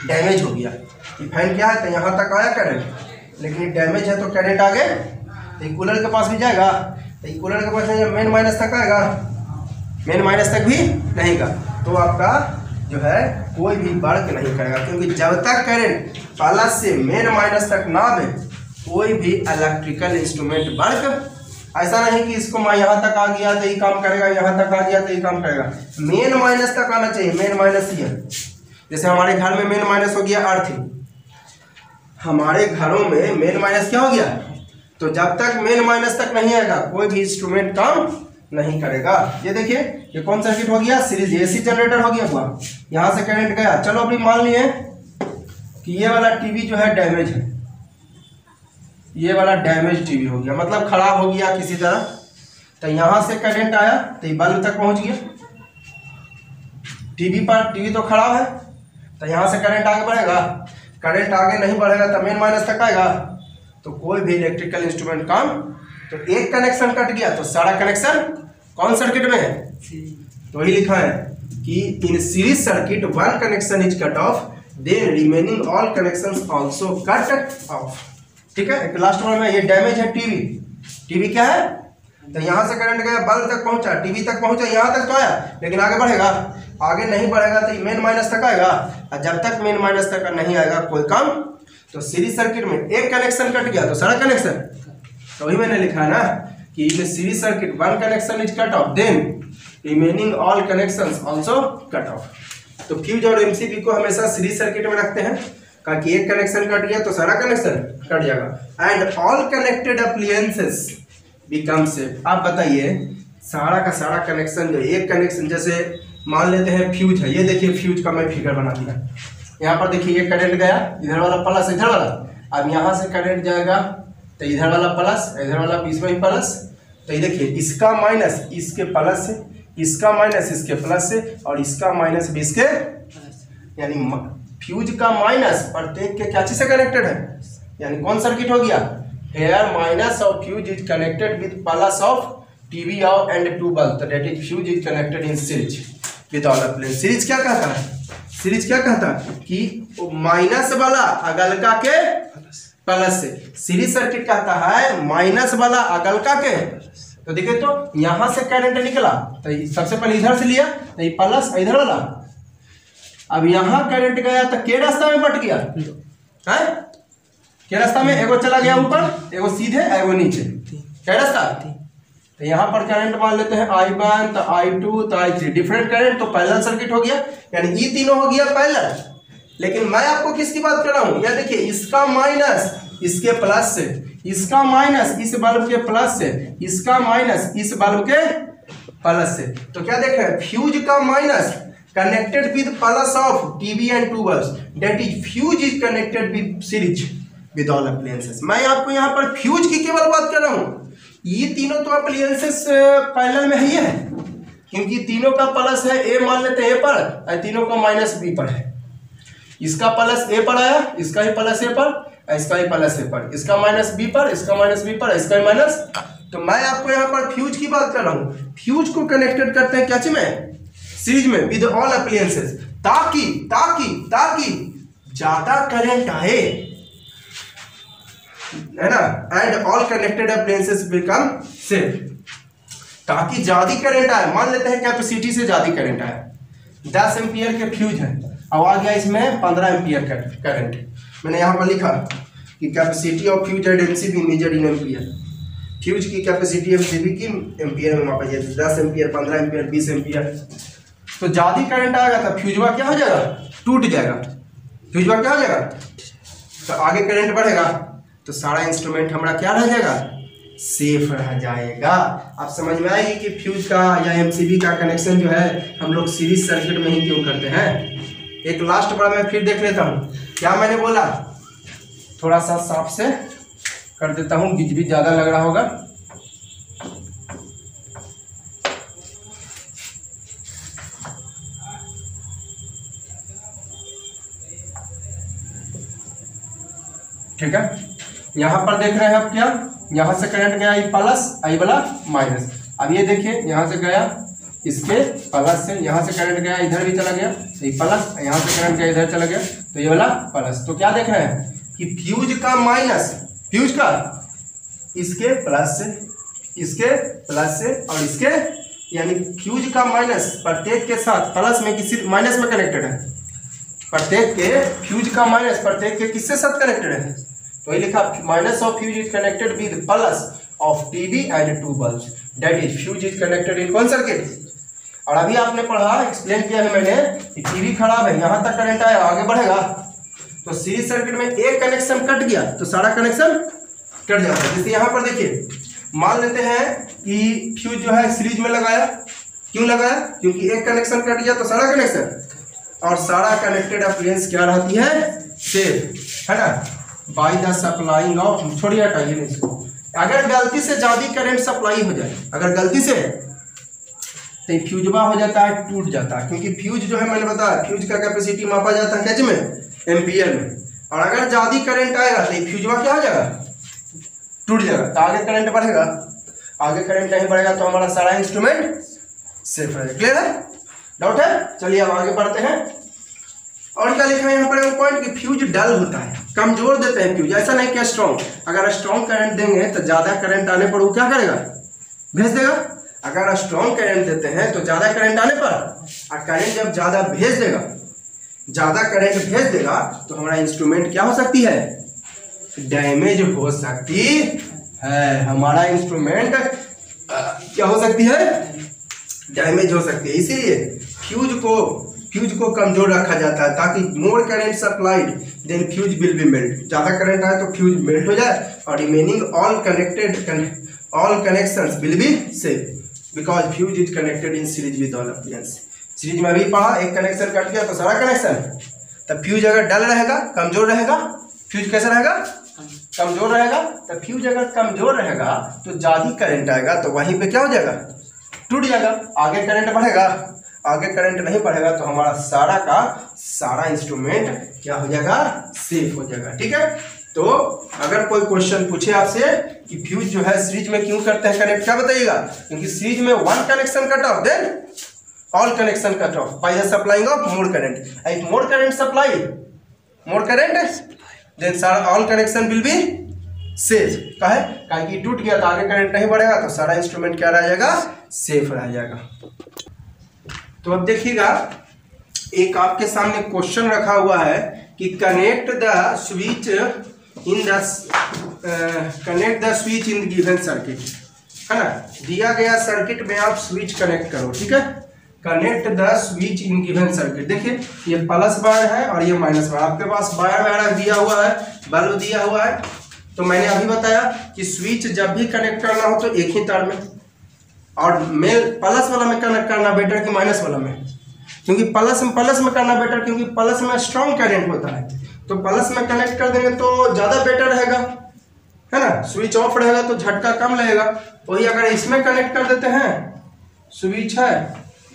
डैमेज हो गया। ये फ़ैन क्या है? तो यहाँ तक आया करंट लेकिन ये डैमेज है तो करंट आगे। तो ये कूलर के पास भी जाएगा। तो ये कूलर के पास मेन माइनस तक आएगा। मेन माइनस तक भी नहीं का तो आपका जो है, कोई भी वर्क नहीं करेगा। क्योंकि जब तक करंट प्लस से मेन माइनस तक ना आए कोई भी इलेक्ट्रिकल इंस्ट्रूमेंट वर्क ऐसा नहीं कि इसको मैं यहाँ तक आ गया तो ये काम करेगा, यहाँ तक आ गया तो ये काम करेगा। मेन माइनस तक आना चाहिए। मेन माइनस ये जैसे हमारे घर में मेन माइनस हो गया अर्थिंग हमारे घरों में मेन माइनस क्या हो गया? तो जब तक मेन माइनस तक नहीं आएगा, कोई भी इंस्ट्रूमेंट काम नहीं करेगा। ये देखिए, ये कौन सर्किट हो गया? सीरीज़ एसी जनरेटर हो गया हुआ। यहाँ से करंट गया। चलो अभी मान लिए कि ये वाला टीवी जो है डैमेज है। ये वाला डैमेज टीवी हो गया। मतलब खराब हो गया किसी तरह। तो यहाँ से करंट आया तो ये बल्ब तक पहुँच गया। टीवी पर टीवी तो खराब है। तो यहाँ से करंट आगे बढ़ेगा। करंट आगे नहीं बढ़ेगा तो मेन माइनस तक आएगा। तो कोई भी इलेक्ट्रिकल इंस्ट्रूमेंट काम तो एक कनेक्शन कट गया तो सारा कनेक्शन कौन सर्किट में है? तो वही लिखा है कि in series circuit one connection is cut off then remaining all connections also cut off ठीक है? एक लास्ट वन में ये डैमेज है टीवी टीवी क्या है? तो यहाँ से करंट गया, बल्ब तक पहुँचा टीवी तक पहुँचा, यहाँ तक तो आया, लेकिन आगे बढ़ेगा। आगे नहीं बढ़ेगा तो मेन माइनस तक आएगा। और जब तक मेन माइनस तक नहीं आएगा कोई काम तो सीरीज़ सर्किट में एक कनेक्शन कट गया तो सारा कनेक्शन तो वही मैंने लिखा ना कि in series circuit one connection is cut off then remaining all connection also cut off तो फ्यूज और एमसीबी को हमेशा सीरीज़ सर्किट में रखते हैं। कहा कि एक कनेक्शन कट गया तो सारा कनेक्शन कट जाएगा। And all connected appliances become safe आप बताइए, सारा का सारा कनेक्शन जो एक कनेक्शन जैसे मान लेते हैं फ्यूज है। ये देखिए फ्यूज का मैं फिगर बना दिया। यहाँ पर देखिए, ये करंट गया, इधर वाला प्लस इधर वाला। अब यहाँ से करंट जाएगा तो इधर वाला प्लस इधर वाला बीच में प्लस तो ये देखिए, इसका माइनस इसके प्लस से इसका माइनस इसके प्लस से और इसका माइनस भी इसके यानी फ्यूज का माइनस प्रत्येक के क्या चीज़ से कनेक्टेड है? यानी कौन सर्किट हो गया? Here minus of fuse is connected with plus of TV of and to bulb that is fuse is connected in series with all plane. Series क्या कहता है? सीरीज़ क्या कहता है? कि माइनस वाला अगलका के प्लस। से। सीरीज़ सर्किट कहता है माइनस वाला अगलका के। तो देखिए तो यहाँ से करंट निकला तो सबसे पहले इधर से लिया तो प्लस इधर वाला। अब यहाँ करंट गया तो के रास्ता में बट गया? है? के रास्ता में? एगो चला गया ऊपर एगो सीधे एगो नीचे। क्या रास्ता? तो यहाँ पर करंट मान लेते हैं आई वन तो आई टू तो आई थ्री डिफरेंट करंट तो पैरेलल सर्किट हो गया। यानी ये तीनों हो गया पैरेलल लेकिन मैं आपको किसकी बात कर रहा हूँ? यह देखिए इसका माइनस इसके प्लस से, इसका माइनस इस बल्ब के प्लस से, इसका माइनस इस बल्ब के प्लस से। तो क्या देख रहे हैं? फ्यूज का minus connected with plus of TV and two bulbs. That is, fuse is connected with series, with all appliances. मैं आपको यहाँ पर फ्यूज की केवल बात कर रहा हूँ। ये तीनों तो अप्लियंसेस पैनल में ही है क्योंकि तीनों का प्लस है ए मान लेते हैं ए पर, और तीनों का माइनस बी पर है। इसका प्लस ए पर आया, इसका ही प्लस ए पर इसका ही प्लस ए पर। इसका माइनस बी पर, इसका माइनस बी पर, इसका ही माइनस तो मैं आपको यहाँ पर फ्यूज की बात कर रहा हूँ। फ्यूज को कनेक्टेड करते हैं क्या चीज़ में? सीरीज़ में विद ऑल अप्लियंसेस ताकि ताकि ताकि ज़्यादा करंट आए। है ना? And all connected appliances become safe ताकि ज़्यादा करंट आए। मान लेते हैं कैपेसिटी से ज़्यादा करंट आए। दस एम्पियर के फ्यूज है। अब आ गया इसमें पंद्रह एम्पियर करंट मैंने यहाँ पर लिखा कि capacity of fuse and MCB measure in ampere fuse की कैपेसिटी एमसीबी की एम्पियर में मापा है दस एम्पियर पंद्रह एम्पियर बीस एम्पियर तो ज़्यादा करंट आएगा तो फ्यूजवा क्या हो जाएगा? टूट जाएगा। फ्यूजवा क्या हो जाएगा? तो आगे करंट बढ़ेगा। तो सारा इंस्ट्रूमेंट हमारा क्या रह जाएगा? सेफ़ रह जाएगा। आप समझ में आएगी कि फ्यूज का या एमसीबी का कनेक्शन जो है, हम लोग सीरीज़ सर्किट में ही क्यों करते हैं? एक लास्ट बार मैं फिर देख लेता हूँ। क्या मैंने बोला? थोड़ा सा साफ़ से कर देता हूँ बिजली ज़्यादा लग रहा होगा। ठीक है? यहाँ पर देख रहे हैं आप क्या? यहाँ से करंट गया प्लस आई वाला माइनस अब ये देखिए, यहाँ से गया इसके प्लस से, यहाँ से करंट गया, इधर भी चला गया ये प्लस यहाँ से करंट गया, इधर चला गया तो ये वाला प्लस तो क्या देख रहे हैं? कि फ्यूज का माइनस फ्यूज का, इसके प्लस से इसके प्लस से और इसके, यानी फ्यूज का माइनस प्रत्येक के साथ प्लस में किसी माइनस में कनेक्टेड है। प्रत्येक के फ्यूज का माइनस प्रत्येक के किससे साथ कनेक्टेड है? तो ये लिखा minus of fuse is connected with plus of TV and to bulb that is fuse is connected in कौन सर्किट और अभी आपने पढ़ा एक्सप्लेन किया है मैंने कि टीवी खराब है, यहाँ तक करंट आया, आगे बढ़ेगा। तो सीरीज़ सर्किट में एक कनेक्शन कट गया तो सारा कनेक्शन कट जाता जैसे यहाँ पर देखिए, मान लेते हैं कि फ्यूज जो है सीरीज़ में लगाया। क्यों लगाया? क्योंकि एक कनेक्शन कट गया तो सारा कनेक्शन और सारा कनेक्टेड अप्लायंस क्या रहती है? सेफ़ है ना? बाई द सप्लाइंग ऑफ़ छोड़िए हटाइए नहीं इसको अगर गलती से ज़्यादा करंट सप्लाई हो जाए, अगर गलती से तो ये फ्यूजबा हो जाता है, टूट जाता है। क्योंकि फ्यूज जो है, मैंने बताया फ्यूज का कैपेसिटी मापा जाता है कैच में? एम्पियर में। और अगर ज़्यादा करंट आएगा तो फ्यूजवा क्या हो जाएगा? टूट जाएगा। तो आगे करंट बढ़ेगा। आगे करंट नहीं बढ़ेगा तो हमारा सारा इंस्ट्रूमेंट सेफ़ रहेगा। क्लियर है? डाउट है? चलिए अब आगे बढ़ते हैं। और क्या लिखा है यहाँ पर? पॉइंट कि फ्यूज डल होता है। कमज़ोर देते हैं फ्यूज ऐसा नहीं क्या स्ट्रॉन्ग अगर स्ट्रॉन्ग करंट देंगे तो ज़्यादा करंट आने पर वो क्या करेगा? भेज देगा। अगर स्ट्रॉन्ग करंट देते हैं तो ज़्यादा करंट आने पर। और करंट जब ज़्यादा भेज देगा, ज़्यादा करंट भेज देगा तो हमारा इंस्ट्रूमेंट क्या हो सकती है? डैमेज हो सकती है। हमारा इंस्ट्रूमेंट क्या हो सकती है? डैमेज हो सकती है। इसीलिए फ्यूज को फ्यूज को कमज़ोर रखा जाता है ताकि more current supplied, then fuse will be melt. ज़्यादा करंट आए तो फ्यूज मेल्ट हो जाए और remaining all connected all connections will be safe because fuse is connected in series with all appliance series में अभी पढ़ा, एक कनेक्शन कट गया तो सारा कनेक्शन तब फ्यूज अगर डल रहेगा, कमज़ोर रहेगा, फ्यूज कैसा रहेगा? कमज़ोर रहेगा। तो फ्यूज अगर कमज़ोर रहेगा तो ज़्यादा करंट आएगा तो वहीं पे क्या हो जाएगा? टूट जाएगा, आगे करंट बढ़ेगा। आगे करंट नहीं बढ़ेगा तो हमारा सारा का सारा इंस्ट्रूमेंट क्या हो जाएगा? सेफ़ हो जाएगा, ठीक है? तो अगर कोई क्वेश्चन पूछे आपसे कि फ्यूज जो है सीरीज़ में क्यों करते हैं कनेक्ट क्या बताइएगा? क्योंकि सीरीज़ में one connection cut off then all connection cut off the supplying of more current if more current supply more current then सारा all connection will be safe कहे कारण कि टूट गया तो आगे करंट नहीं बढ़ेगा तो सारा इंस्ट्रूमेंट क्या रह जाएगा? सेफ़ रह जाएगा। तो अब देखिएगा, एक आपके सामने क्वेश्चन रखा हुआ है कि connect the switch in the connect the switch in given circuit है ना? दिया गया सर्किट में आप स्विच कनेक्ट करो, ठीक है? Connect the switch in given circuit देखिए, ये प्लस वायर है और ये माइनस वायर आपके पास वायर वायर दिया हुआ है बल्ब दिया हुआ है। तो मैंने अभी बताया कि स्विच जब भी कनेक्ट करना हो तो एक ही तार में। और मेल प्लस वाला में कनेक्ट करना बेटर कि माइनस वाला में? क्योंकि प्लस में प्लस में करना बेटर क्योंकि प्लस में स्ट्रॉन्ग करंट होता है। तो प्लस में कनेक्ट कर देंगे तो ज़्यादा बेटर रहेगा। है ना? स्विच ऑफ़ रहेगा तो झटका कम लगेगा। वही अगर इसमें कनेक्ट कर देते हैं स्विच है।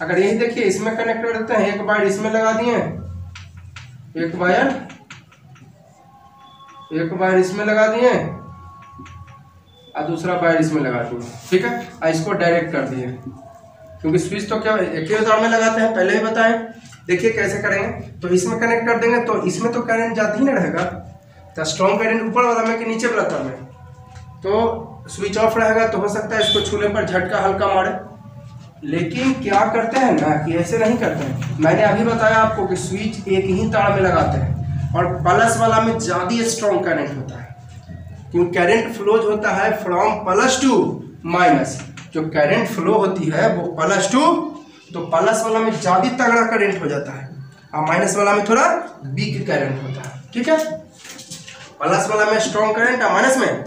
अगर यही देखिए, इसमें कनेक्ट कर देते हैं, एक वायर इसमें लगा दिए। एक वायर एक वायर इसमें लगा दिए। और दूसरा वायर इसमें लगा दिए ठीक है? और इसको डायरेक्ट कर दिए। क्योंकि स्विच तो क्या एक ही तार में लगाते हैं, पहले ही बताएँ। देखिए कैसे करेंगे। तो इसमें कनेक्ट कर देंगे तो इसमें तो करंट जाता ही ना रहेगा। तो स्ट्रॉन्ग करंट ऊपर वाला में कि नीचे वाला तार में? तो स्विच ऑफ़ रहेगा तो हो सकता है इसको छूने पर झटका हल्का मारे। लेकिन क्या करते हैं ना कि ऐसे नहीं करते हैं। मैंने अभी बताया आपको कि स्विच एक ही तार में लगाते हैं। और प्लस वाला में ज़्यादा स्ट्रॉन्ग करंट होता है। क्योंकि करंट फ्लोज होता है फ्रॉम प्लस टू माइनस जो करंट फ्लो होती है वो प्लस टू तो प्लस वाला में ज़्यादा तगड़ा करंट हो जाता है। और माइनस वाला में थोड़ा वीक करंट होता है। ठीक है? प्लस वाला में स्ट्रॉन्ग करंट और माइनस में।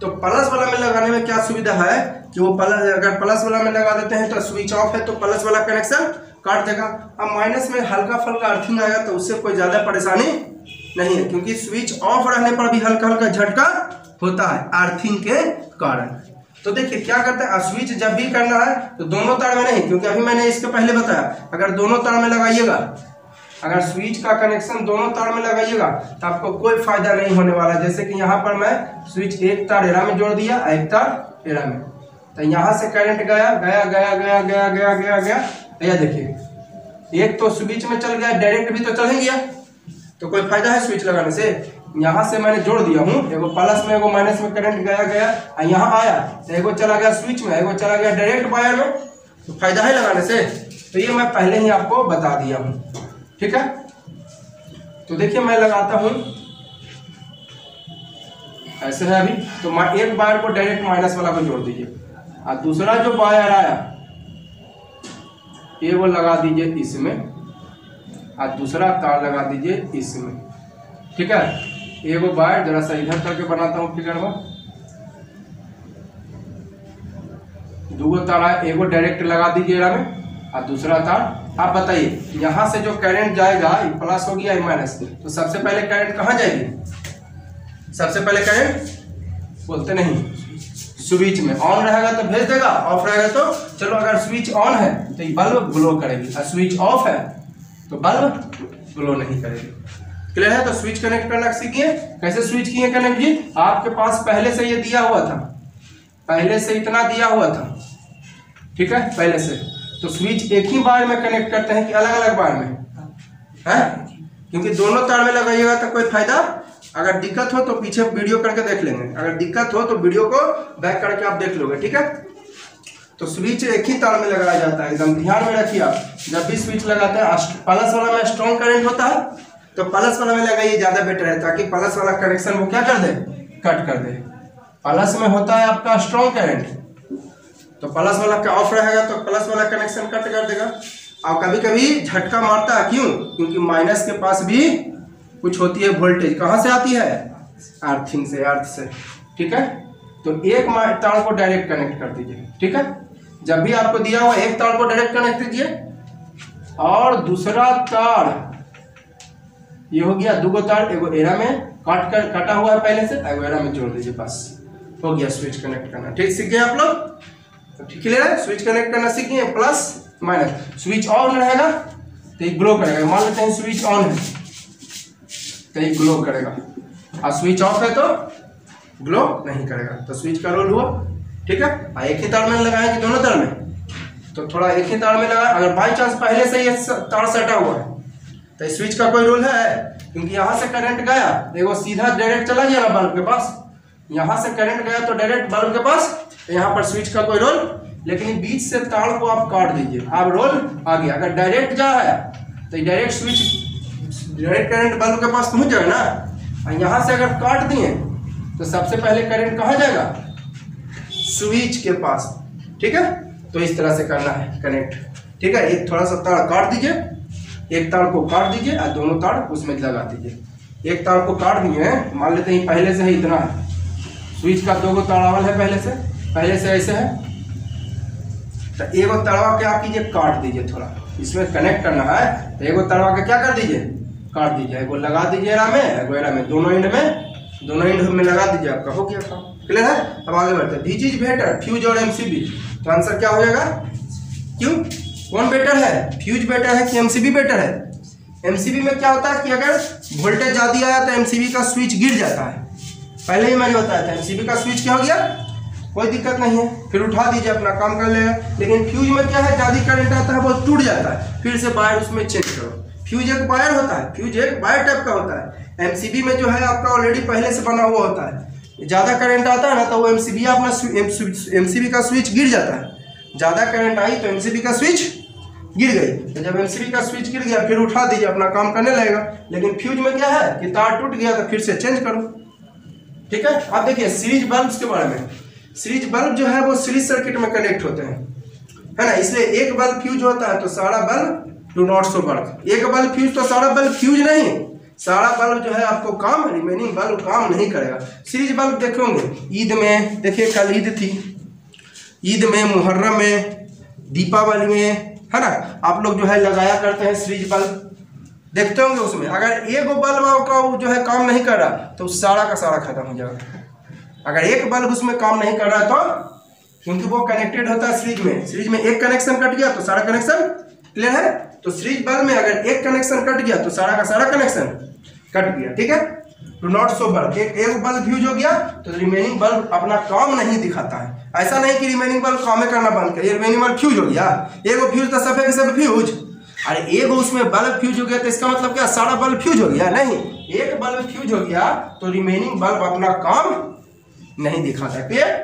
तो प्लस वाला में लगाने में क्या सुविधा है कि वो प्लस अगर प्लस वाला में लगा देते हैं तो स्विच ऑफ़ है तो प्लस वाला कनेक्शन काट देगा। अब माइनस में हल्का फल्का अर्थिंग आएगा तो उससे कोई ज़्यादा परेशानी नहीं है, क्योंकि स्विच ऑफ़ रहने पर भी हल्का हल्का झटका होता है अर्थिंग के कारण। तो देखिए, क्या करते हैं? स्विच जब भी करना है तो दोनों तार में नहीं, क्योंकि अभी मैंने इसके पहले बताया, अगर दोनों तार में लगाइएगा, अगर स्विच का कनेक्शन दोनों तार में लगाइएगा तो आपको कोई फ़ायदा नहीं होने वाला। जैसे कि यहाँ पर मैं स्विच एक तार एरा में जोड़ दिया, एक तार एरा में। तो यहाँ से करंट गया गया गया गया गया गया गया गया। तो यह देखिए, एक तो स्विच में चल गया डायरेक्ट भी तो चल गया। तो कोई फ़ायदा है स्विच लगाने से? यहाँ से मैंने जोड़ दिया हूँ, एगो प्लस में, एगो माइनस में करंट गया गया और यहाँ आया तो एगो चला गया स्विच में, एगो चला गया डायरेक्ट वायर में तो फ़ायदा है लगाने से? तो ये मैं पहले ही आपको बता दिया हूँ, ठीक है? तो देखिए मैं लगाता हूँ, ऐसे है अभी तो मैं एक वायर को डायरेक्ट माइनस वाला को जोड़ दीजिए और दूसरा जो वायर आया, ये वो लगा दीजिए इसमें और दूसरा तार लगा दीजिए इसमें, ठीक है? एगो वायर जरा सा इधर करके बनाता हूँ फिगर में। दूगो तार एगो डायरेक्ट लगा दीजिए में, और दूसरा तार। आप बताइए, यहाँ से जो करंट जाएगा प्लस हो गया माइनस तो सबसे पहले करंट कहाँ जाएगी? सबसे पहले करंट बोलते नहीं स्विच में। ऑन रहेगा तो भेज देगा ऑफ़ रहेगा तो चलो अगर स्विच ऑन है तो ये बल्ब ग्लो करेगी। और स्विच ऑफ़ है तो बल्ब ग्लो नहीं करेगी। क्लियर है? तो स्विच कनेक्ट करना सीखिए कैसे स्विच किए कनेक्ट जी? आपके पास पहले से ये दिया हुआ था। पहले से इतना दिया हुआ था। ठीक है? पहले से। तो स्विच एक ही बार में कनेक्ट करते हैं कि अलग अलग बार में? है? क्योंकि दोनों तार में लगाइएगा तो कोई फ़ायदा? अगर दिक्कत हो तो पीछे वीडियो करके देख लेंगे। अगर दिक्कत हो तो वीडियो को बैक करके आप देख लोगे। ठीक है? तो स्विच एक ही तार में लगाया जाता है। एकदम ध्यान में रखिए आप। जब भी स्विच लगाते हैं प्लस वाला में स्ट्रॉन्ग करेंट होता है। तो प्लस वाला में लगाइए ज़्यादा बेटर है, ताकि प्लस वाला कनेक्शन वो क्या कर दे? कट कर दे। प्लस में होता है आपका स्ट्रॉन्ग करंट तो प्लस वाला का ऑफ़ रहेगा तो प्लस वाला कनेक्शन कट कर देगा। और कभी कभी झटका मारता है, क्यों? क्योंकि माइनस के पास भी कुछ होती है वोल्टेज कहाँ से आती है? अर्थिंग से अर्थ से। ठीक है? तो एक तार को डायरेक्ट कनेक्ट कर दीजिए। ठीक है? जब भी आपको दिया हुआ एक तार को डायरेक्ट कनेक्ट कीजिए। और दूसरा तार ये हो गया, दो तार एगो एरा में काट कर, कटा हुआ है पहले से एगो एरा में जोड़ दीजिए बस। हो गया स्विच कनेक्ट करना। ठीक, सीख गए आप लोग? तो ठीक क्लियर है स्विच कनेक्ट करना सीख गए प्लस माइनस स्विच ऑन रहेगा तो ये ग्लो करेगा। मान लेते हैं स्विच ऑन है। तो ये ग्लो करेगा। और स्विच ऑफ़ है तो ग्लो नहीं करेगा। तो स्विच का रोल हुआ, ठीक है? और एक ही तार में लगाए कि दोनों तार में? तो थोड़ा एक ही तार में लगा। अगर बाई चांस पहले से ये तार सटा हुआ है तो स्विच का कोई रोल है? क्योंकि यहाँ से करंट गया वो सीधा डायरेक्ट चला गया ना बल्ब के पास। यहाँ से करंट गया तो डायरेक्ट बल्ब के पास तो यहाँ पर स्विच का कोई रोल? लेकिन बीच से तार को आप काट दीजिए। आप रोल आ गया अगर डायरेक्ट जा है तो direct switch direct current bulb के पास पहुँच जाएगा ना? और यहाँ से अगर काट दिए तो सबसे पहले करंट कहाँ जाएगा? स्विच के पास। ठीक है? तो इस तरह से करना है कनेक्ट ठीक है? एक थोड़ा सा तार काट दीजिए। एक तार को काट दीजिए और दोनों तार उसमें लगा दीजिए। एक तार को काट दिए हैं, मान लेते हैं पहले से ही, इतना है। स्विच का दो गो तारावल है पहले से पहले से ऐसे है। तो एगो तड़वा क्या कीजिए, काट दीजिए थोड़ा। इसमें कनेक्ट करना है तो एगो तड़वा के क्या कर दीजिए? काट दीजिए। एगो लगा दीजिए एरा में एगो एरा में, दोनों इंड में, दोनों एंड में लगा दीजिए आपका। हो गया क्लियर है? अब आगे बढ़ते विच इज़ बेटर फ्यूज और एमसीबी तो आंसर क्या हो जाएगा? क्यों? कौन बेटर है? फ्यूज बेटर है कि एमसीबी बेटर है? एमसीबी में क्या होता है कि अगर वोल्टेज ज़्यादा आया तो एमसीबी का स्विच गिर जाता है। पहले ही मैंने बताया था एमसीबी का स्विच क्या हो गया? कोई दिक्कत नहीं है, फिर उठा दीजिए, अपना काम कर लेगा। लेकिन फ्यूज में क्या है, ज़्यादा करंट आता है वो टूट जाता है। फिर से वायर उसमें चेंज करो। फ्यूज एक वायर होता है फ्यूज एक वायर टाइप का होता है। एमसीबी में जो है, आपका ऑलरेडी पहले से बना हुआ होता है। ज़्यादा करंट आता है ना तो वो एमसीबी अपना एमसीबी का स्विच गिर जाता है। ज़्यादा करंट आई तो एमसीबी का स्विच गिर गई। तो जब एमसीबी का स्विच गिर गया, फिर उठा दीजिए, अपना काम करने लगेगा। लेकिन फ्यूज में क्या है कि तार टूट गया तो फिर से चेंज करो। ठीक है? अब देखिए सीरीज़ बल्ब के बारे में। सीरीज़ बल्ब जो है, वो सीरीज़ सर्किट में कनेक्ट होते हैं। है ना? इसलिए एक बल्ब फ्यूज होता है तो सारा bulb to not so bulb एक बल्ब फ्यूज तो सारा बल्ब फ्यूज नहीं। सारा बल्ब जो है, आपको काम रिमेनिंग बल्ब काम नहीं करेगा। सीरीज़ बल्ब देखोगे ईद में, देखिए, कल ईद थी। ईद में, मुहर्रम में, दीपावली में है ना? आप लोग जो है लगाया करते हैं सीरीज़ बल्ब। देखते होंगे उसमें। अगर एक बल्ब का जो है काम नहीं कर रहा तो सारा का सारा खत्म हो जाएगा। अगर एक बल्ब उसमें काम नहीं कर रहा तो? क्योंकि वो कनेक्टेड होता है सीरीज़ में। सीरीज़ में एक कनेक्शन कट गया तो सारा कनेक्शन क्लियर है? तो सीरीज़ बल्ब में अगर एक कनेक्शन कट गया तो सारा का सारा कनेक्शन कट गया, ठीक है? टू नॉट सो बल्ब एक एक बल्ब फ्यूज हो गया तो रिमेनिंग बल्ब अपना काम नहीं दिखाता है। ऐसा नहीं कि रिमेनिंग बल्ब काम करना बंद कर रिमेनिंग बल्ब फ्यूज हो गया। एक फ्यूज तो सब सब फ्यूज अरे एक उसमें बल्ब फ्यूज हो गया तो इसका मतलब क्या? सारा बल्ब फ्यूज हो गया? नहीं। एक बल्ब फ्यूज हो गया तो रिमेनिंग बल्ब अपना काम नहीं दिखाता क्लियर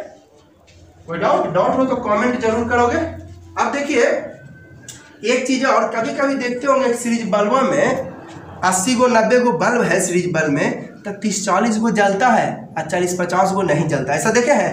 कोई डाउट डाउट हो तो कमेंट ज़रूर करोगे। अब देखिए, एक चीज़ और कभी कभी देखते होंगे सीरीज़ बल्बों में, अस्सी गो नब्बे गो बल्ब है सीरीज़ बल्ब में। तो तीस चालीस गो जलता है और चालीस पचास गो नहीं जलता। ऐसा देखे हैं?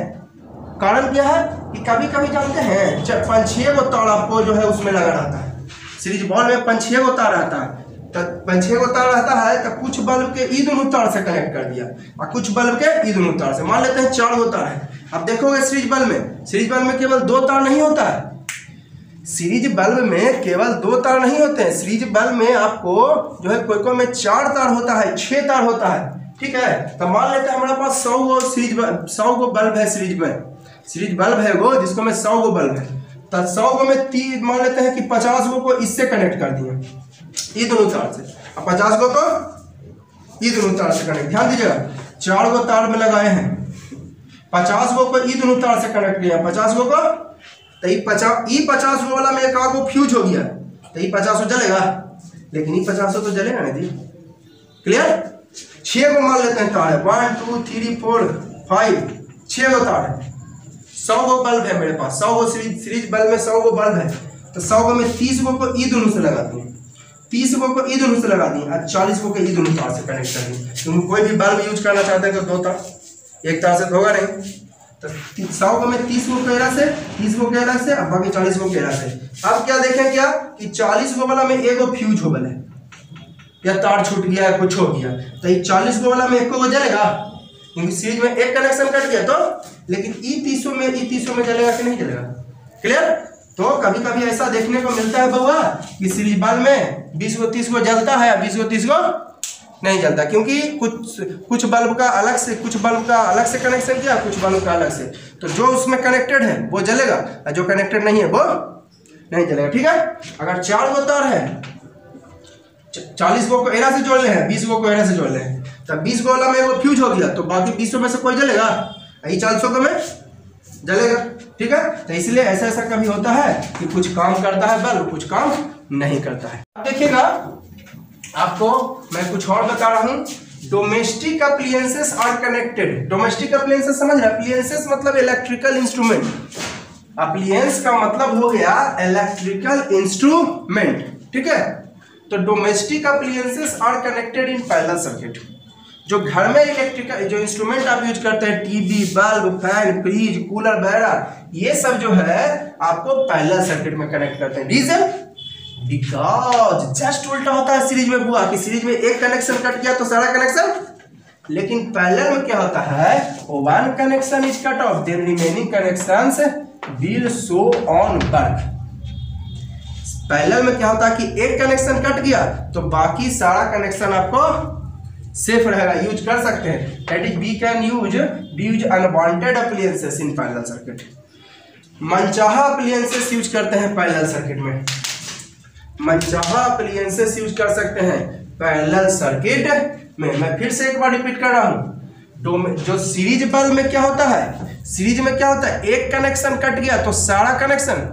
कारण क्या है? कि कभी कभी जानते हैं। पाँच छः गो तार आपको जो है उसमें लगा रहता है। सीरीज़ बॉल में पाँच छः गो तार रहता है। तो पाँच छः गो तार रहता है तो कुछ बल्ब के ई दोनों तार से कनेक्ट कर दिया। और कुछ बल्ब के ई दोनों तार से। मान लेते हैं चार गो तार है। अब देखोगे सीरीज़ बल्ब में। सीरीज़ बल्ब में केवल दो तार नहीं होता है। सीरीज़ बल्ब में केवल दो तार नहीं होते हैं। सीरीज़ बल्ब में आपको जो है कोई कोई में चार तार होता है, छह तार होता है। ठीक है? तो मान लेते हैं हमारे पास सौ गो सीरीज़ सौ गो बल्ब है सीरीज़ में। सीरीज़ बल्ब है वो, जिसको में सौ गो बल्ब है। तो सौ गो में तीन मान लेते हैं कि पचास गो को इससे कनेक्ट कर दिए। ये दोनों तार से। अब पचास गो को ये दोनों तार से कनेक्ट ध्यान दीजिएगा, चार गो तार में लगाए हैं। पचास गो को ई दोनों तार से कनेक्ट किया। पचास गो को तो ये पचास ई पचास गो वाला में एक आगो फ्यूज हो गया। तो ये पचास जलेगा। लेकिन ये पचास तो जलेगा नहीं दी क्लियर छह को मान लेते हैं तार। है one two three four five छह गो है सौ गो बल्ब है मेरे पास। सौ गो सीरीज़ सीरीज़ बल्ब में सौ गो बल्ब है। तो सौ गो में तीस गो को ई दोनों से लगा दिए तीस गो को ई दोनों से लगा दिए और चालीस गो को ई दोनों तार से कनेक्ट कर दिए क्योंकि कोई भी बल्ब यूज़ करना चाहते हैं तो दो तार। एक तार से होगा नहीं। तो सौ गो में तीस गो केरा से तीस गो केरा से अब बाकी चालीस गो केरा से। अब क्या देखें क्या? कि चालीस गो वाला में एक फ्यूज हो। गए या तार छूट गया है कुछ हो गया। तो ये चालीस वाला में एक को जलेगा क्योंकि सीरीज़ में एक कनेक्शन कट गया तो लेकिन ई तीसों में, ई तीसों में जलेगा कि नहीं जलेगा क्लियर तो कभी कभी ऐसा देखने को मिलता है बउआ कि सीरीज़ बल्ब में बीस गो, तीस गो जलता है, बीस गो, तीस गो नहीं जलता। क्योंकि कुछ कुछ बल्ब का अलग से, कुछ बल्ब का अलग से कनेक्शन किया, कुछ बल्ब का अलग से। तो जो उसमें कनेक्टेड है, वो जलेगा। और जो कनेक्टेड नहीं है, वो नहीं जलेगा। ठीक है? अगर चार गो तार है चालीस गो को एरा से जोड़ ले हैं बीस गो को एरा से जोड़ ले। हैं तब बीस गो वाला में वो फ्यूज हो गया तो बाकी बीसों में से कोई जलेगा? यही चालीसों को में जलेगा, ठीक है? तो इसलिए ऐसा ऐसा कभी होता है कि कुछ काम करता है बल्ब कुछ काम नहीं करता है। अब देखिएगा, आपको मैं कुछ और बता रहा हूँ। Domestic appliances are connected domestic appliances समझ रहे अप्लियंसेस मतलब इलेक्ट्रिकल इंस्ट्रूमेंट अप्लियंस का मतलब हो गया इलेक्ट्रिकल इंस्ट्रूमेंट ठीक है? तो domestic appliances are connected in parallel circuit जो घर में इलेक्ट्रिकल जो इंस्ट्रूमेंट आप यूज़ करते हैं TV bulb fan fridge cooler वगैरह ये सब जो है, आपको पैरेलल सर्किट में कनेक्ट करते हैं। रीजन बिकॉज़ जस्ट उल्टा होता है सीरीज़ में हुआ कि सीरीज़ में एक कनेक्शन कट गया तो सारा कनेक्शन लेकिन पैरेलल में क्या होता है? One connection is cut off then remaining connections will show on work parallel में क्या होता है कि एक कनेक्शन कट गया तो बाकी सारा कनेक्शन आपको सेफ़ रहेगा यूज़ कर सकते हैं। That is we can use be use unwanted appliances in parallel circuit मनचाहा अप्लियंसेस यूज़ करते हैं पैरेलल सर्किट में। मनचाहा अप्लियंसेस यूज़ कर सकते हैं पैरेलल सर्किट में। मैं फिर से एक बार रिपीट कर रहा हूँ। जो सीरीज़ बल्ब में क्या होता है? सीरीज़ में क्या होता है? एक कनेक्शन कट गया तो सारा कनेक्शन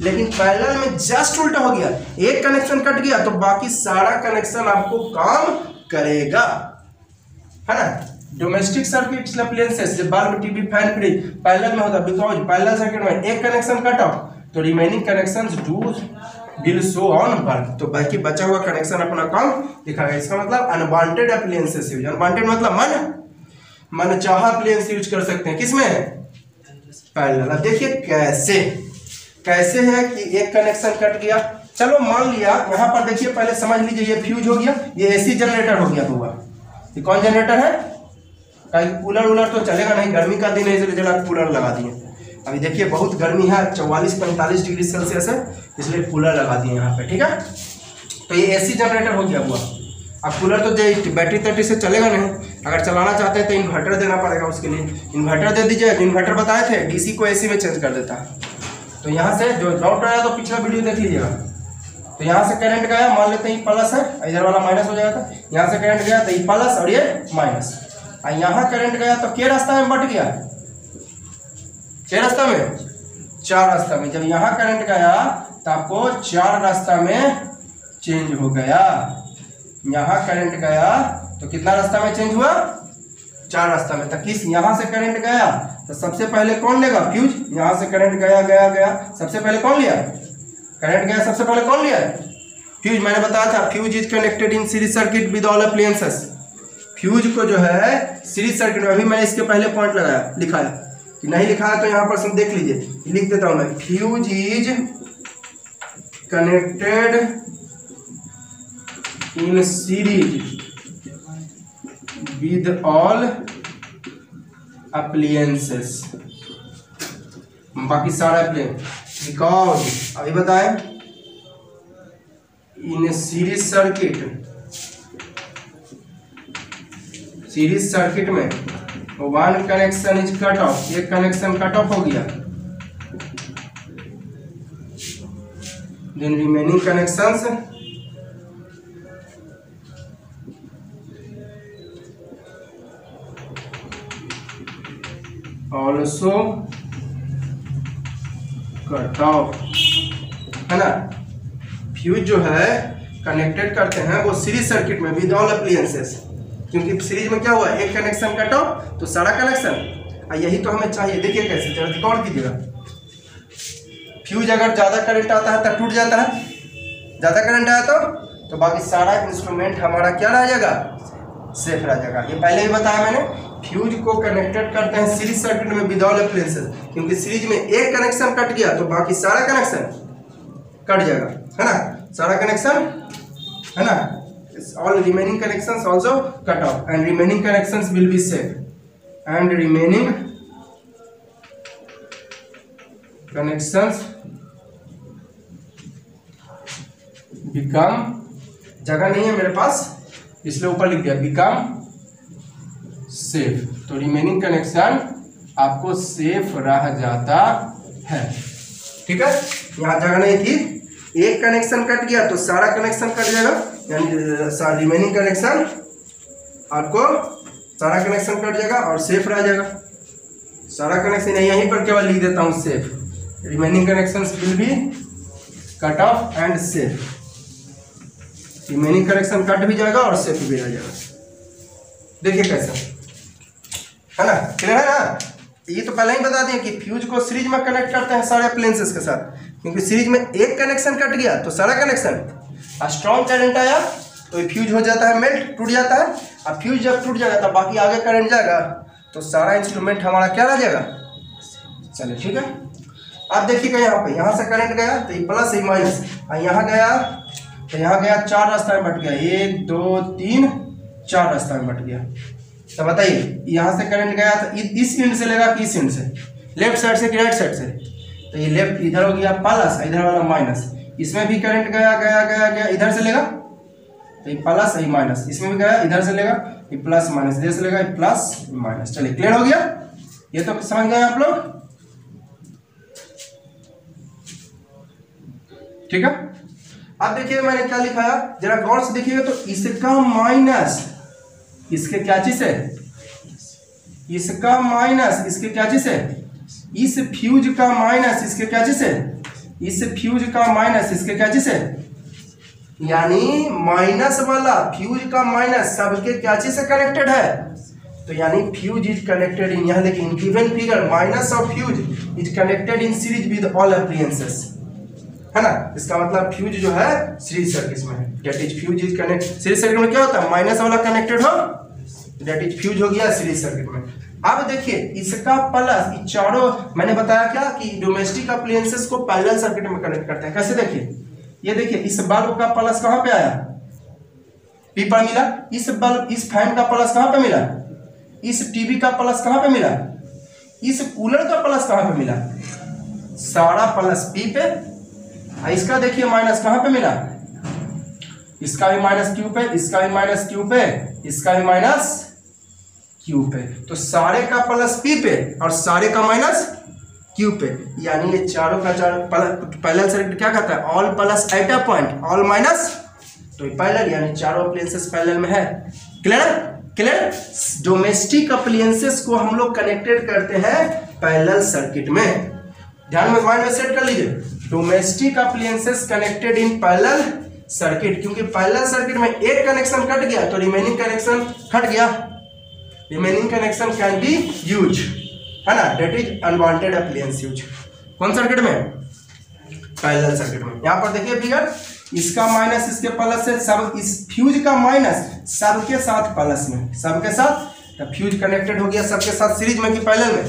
लेकिन पैरेलल में जस्ट उल्टा हो गया। एक कनेक्शन कट गया तो बाकी सारा कनेक्शन आपको काम करेगा। है ना? Domestic circuit appliances bulb TV fan fridge parallel में होता बिकॉज़ पैरेलल सर्किट में एक कनेक्शन कट ऑफ़ तो remaining connection do will show on work तो बाकी बचा हुआ कनेक्शन अपना काम दिखाएगा। इसका मतलब अनवांटेड अप्लायंसेस यूज़ अनवांटेड मतलब मन? मन चाह अप्लायंस यूज़ कर सकते हैं। किसमें? पैरेलल। अब देखिए कैसे। कैसे है कि एक कनेक्शन कट गया? चलो मान लिया, यहाँ पर देखिए, पहले समझ लीजिए, ये फ्यूज हो गया, ये एसी जनरेटर हो गया हुआ ये कौन जनरेटर है? कूलर वूलर तो चलेगा नहीं, गर्मी का दिन है, इसलिए जरा कूलर लगा दिए। अभी देखिए, बहुत गर्मी है, चौवालीस पैंतालीस डिग्री सेल्सियस है, इसलिए कूलर लगा दिए यहाँ पे, ठीक है? तो ये एसी जनरेटर हो गया हुआ अब कूलर तो बैटरी तैटरी से चलेगा नहीं। अगर चलाना चाहते हैं तो इन्वर्टर देना पड़ेगा उसके लिए। इन्वर्टर दे दीजिए इन्वर्टर बताए थे डीसी को एसी में चेंज कर देता। है तो यहाँ से जो डाउट आया तो पिछला वीडियो देख लीजिएगा। तो यहाँ से करंट गया मान लेते हैं प्लस है, इधर वाला माइनस हो जाएगा। यहाँ से करंट गया तो ये प्लस और ये माइनस और यहाँ करंट गया तो के रास्ता में बट गया? के रास्ता में? चार रास्ता में। जब यहाँ करंट गया तो आपको चार रास्ता में चेंज हो गया। यहाँ करंट गया तो कितना रास्ता में चेंज हुआ? चार रास्ता में। तो किस यहाँ से करंट गया तो सबसे पहले कौन लेगा? फ्यूज यहाँ से करंट गया गया गया। सबसे पहले कौन लिया? करंट गया, सबसे पहले कौन लिया? फ्यूज मैंने बताया था fuse is connected in series circuit with all appliances fuse को जो है सीरीज़ सर्किट में, अभी मैंने इसके पहले पॉइंट लगाया लिखा है कि नहीं लिखा है तो यहाँ पर सब देख लीजिए, लिख देता हूँ मैं। Fuse is connected in series with all appliances. बाकी सारा प्लेन बिकॉज़ अभी बताए। In series circuit series circuit में one connection is cut off एक कनेक्शन कट ऑफ़ हो गया। Then remaining connections also cut off है ना? फ्यूज जो है कनेक्टेड करते हैं वो सीरीज़ सर्किट में विद ऑल अप्लियंसेस क्योंकि सीरीज़ में क्या हुआ? एक कनेक्शन कट ऑफ़ तो सारा कनेक्शन और यही तो हमें चाहिए। देखिए कैसे, जरा रिकॉर्ड कीजिएगा। फ्यूज अगर ज़्यादा करंट आता है तो टूट जाता है। ज़्यादा करंट आया तो तो बाकी सारा इंस्ट्रूमेंट हमारा क्या रह जाएगा? सेफ़ रह जाएगा। ये पहले ही बताया मैंने। फ्यूज को कनेक्टेड करते हैं सीरीज़ सर्किट में विदाउट एप्लेंसेज क्योंकि सीरीज़ में एक कनेक्शन कट गया तो बाकी सारा कनेक्शन कट जाएगा, है ना? सारा कनेक्शन, है ना? All remaining connections also cut off and remaining connections will be save and remaining connections become जगह नहीं है मेरे पास, इसलिए ऊपर लिख दिया बिकम सेफ़ तो रिमेनिंग कनेक्शन आपको सेफ़ रह जाता है। ठीक है? यहाँ जगह नहीं थी एक कनेक्शन कट गया तो सारा कनेक्शन कट जाएगा यानी रिमेनिंग कनेक्शन आपको सारा कनेक्शन कट जाएगा और सेफ़ रह जाएगा। सारा कनेक्शन यहीं पर केवल लिख देता हूँ safe remaining connection will be cut off and safe remaining connection cut भी जाएगा और सेफ़ भी रह जाएगा। देखिए कैसा। है ना? क्लियर है ना? ये तो पहले ही बता दें कि फ्यूज को सीरीज़ में कनेक्ट करते हैं सारे अप्लायंसेस के साथ। क्योंकि सीरीज़ में एक कनेक्शन कट गया तो सारा कनेक्शन स्ट्रॉन्ग करंट आया तो ये फ्यूज हो जाता है मेल्ट टूट जाता है। और फ्यूज जब टूट जाएगा तो बाकी आगे करंट जाएगा तो सारा इंस्ट्रूमेंट हमारा क्या रह जाएगा? चलिए ठीक है? अब देखिएगा यहाँ पे, यहाँ से करंट गया तो ये प्लस ये माइनस और यहाँ गया तो यहाँ गया, चार रास्ता में बट गया। एक, दो, तीन, चार रास्ता में बट गया। तो बताइए, यहाँ से करंट गया तो इस इंड से लेगा कि इस इंड से? लेफ़्ट साइड से कि राइट साइड से? तो ये लेफ़्ट इधर हो गया प्लस इधर वाला माइनस इसमें भी करंट गया गया गया गया, इधर से लेगा? तो ये प्लस ये माइनस इसमें भी गया, इधर से लेगा, ये प्लस माइनस इधर से लेगा, ये प्लस माइनस चलिए क्लियर हो गया? ये तो समझ गए आप लोग? ठीक है? अब देखिए मैंने क्या लिखाया जरा गौर से देखिएगा तो इसका माइनस इसके क्या चीज़ है? इसका माइनस इसके क्या चीज़ है? इस फ्यूज का माइनस इसके क्या चीज़ है? इस फ्यूज का माइनस इसके क्या चीज़ है? यानी माइनस वाला फ्यूज का माइनस सबके क्या चीज़ से कनेक्टेड है? तो यानी फ्यूज इज़ कनेक्टेड इन यहाँ देखिए इन given figure minus of fuse is connected in series with all appliances है ना? इसका मतलब फ्यूज जो है सीरीज़ सर्किट में that is fuse is connect series circuit में क्या होता है? माइनस वाला कनेक्टेड हो? डेट इज़ फ्यूज हो गया सीरीज़ सर्किट में। अब देखिए, इसका प्लस चारों, मैंने बताया क्या कि डोमेस्टिक अप्लायंसेस को पैरेलल सर्किट में कनेक्ट करते हैं। कैसे देखिए? ये देखिए, इस बल्ब का प्लस कहाँ पे आया? पी पर मिला। इस बल्ब इस फ़ैन का प्लस कहाँ पे मिला? इस टीवी का प्लस कहाँ पे मिला? इस कूलर का प्लस कहाँ पे मिला? सारा प्लस पी पे इसका देखिए माइनस कहाँ पे मिला? इसका भी माइनस क्यू पे, इसका भी माइनस क्यू पे, इसका भी माइनस क्यू पे। तो सारे का प्लस पी पे और सारे का माइनस क्यू पे। यानी ये चारों का चार पैरेलल सर्किट क्या कहता है? All plus at a point all minus तो पैरेलल यानी चारों अप्लायंसेस पैरेलल में है। क्लियर क्लियर डोमेस्टिक अप्लायंसेस को हम लोग कनेक्टेड करते हैं पैरेलल सर्किट में। ध्यान में माइंड में सेट कर लीजिए। Domestic appliances connected in parallel circuit क्योंकि पैरेलल सर्किट में एक कनेक्शन कट गया तो रिमेनिंग कनेक्शन कट गया। Remaining connection can be use है ना? That is unwanted appliance use कौन सर्किट में? पैरेलल सर्किट में। यहाँ पर देखिए फिगर इसका माइनस इसके प्लस से सब इस फ्यूज का माइनस सबके साथ प्लस में। सबके साथ? फ्यूज कनेक्टेड हो गया सबके साथ सीरीज़ में कि पैरेलल में।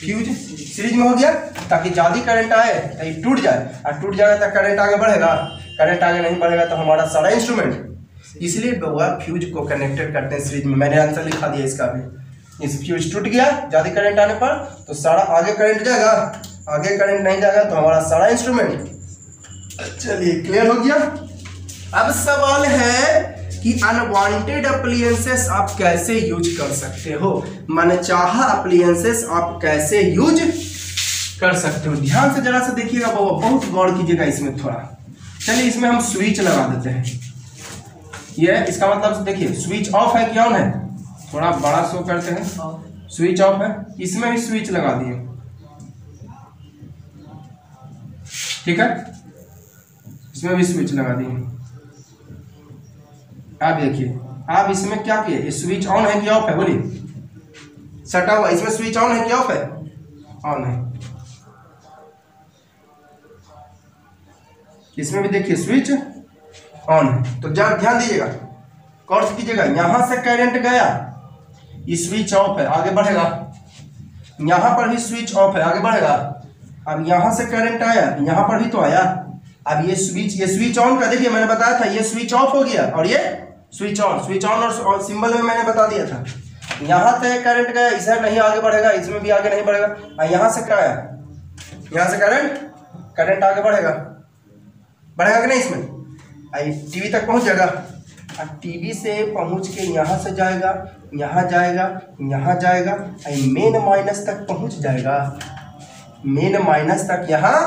फ्यूज सीरीज़ में हो गया, ताकि ज़्यादा करंट आए तो ये टूट जाए। और टूट जाएगा तो करंट आगे बढ़ेगा। करंट आगे नहीं बढ़ेगा तो हमारा सारा इंस्ट्रूमेंट इसलिए वह फ्यूज को कनेक्टेड करते हैं सीरीज़ में। मैंने आंसर लिखा दिया इसका भी। इस फ्यूज टूट गया ज़्यादा करंट आने पर तो सारा आगे करंट जाएगा। आगे करंट नहीं जाएगा तो हमारा सारा इंस्ट्रूमेंट चलिए क्लियर हो गया? अब सवाल है कि अनवांटेड अप्लायंसेस आप कैसे यूज़ कर सकते हो? मन चाह अप्लायंसेस आप कैसे यूज़ कर सकते हो? ध्यान से जरा सा देखिएगा बाबा बहुत गौर कीजिएगा इसमें थोड़ा। चलिए इसमें हम स्विच लगा देते हैं। ये इसका मतलब देखिए स्विच ऑफ़ है क्या ऑन है? थोड़ा बड़ा शो करते हैं। स्विच ऑफ़ है। इसमें भी स्विच लगा दिए। ठीक है? इसमें भी स्विच लगा दिए। आप देखिए, आप इसमें क्या किए? स्विच ऑन है कि ऑफ़ है? बोलिए। सटा हुआ इसमें स्विच ऑन है कि ऑफ़ है? ऑन है। इसमें भी देखिए स्विच ऑन है। तो जरा ध्यान दीजिएगा। कौन कीजिएगा। यहाँ से करंट गया। ये स्विच ऑफ़ है। आगे बढ़ेगा। यहाँ पर भी स्विच ऑफ़ है। आगे बढ़ेगा। अब यहाँ से करंट आया। यहाँ पर भी तो आया। अब ये स्विच ये स्विच ऑन का देखिए, मैंने बताया था, ये स्विच ऑफ़ हो गया। और ये स्विच ऑन स्विच ऑन और सिंबल में मैंने बता दिया था। यहाँ से करंट गया इसे नहीं आगे बढ़ेगा, इसमें भी आगे नहीं बढ़ेगा। और यहाँ से क्या आया यहाँ से करंट करंट आगे बढ़ेगा। बढ़ेगा कि नहीं इसमें? टीवी तक पहुँच जाएगा। और टीवी से पहुँच के यहाँ से जाएगा, यहाँ जाएगा यहाँ जाएगा। मेन माइनस तक पहुँच जाएगा। मेन माइनस तक यहाँ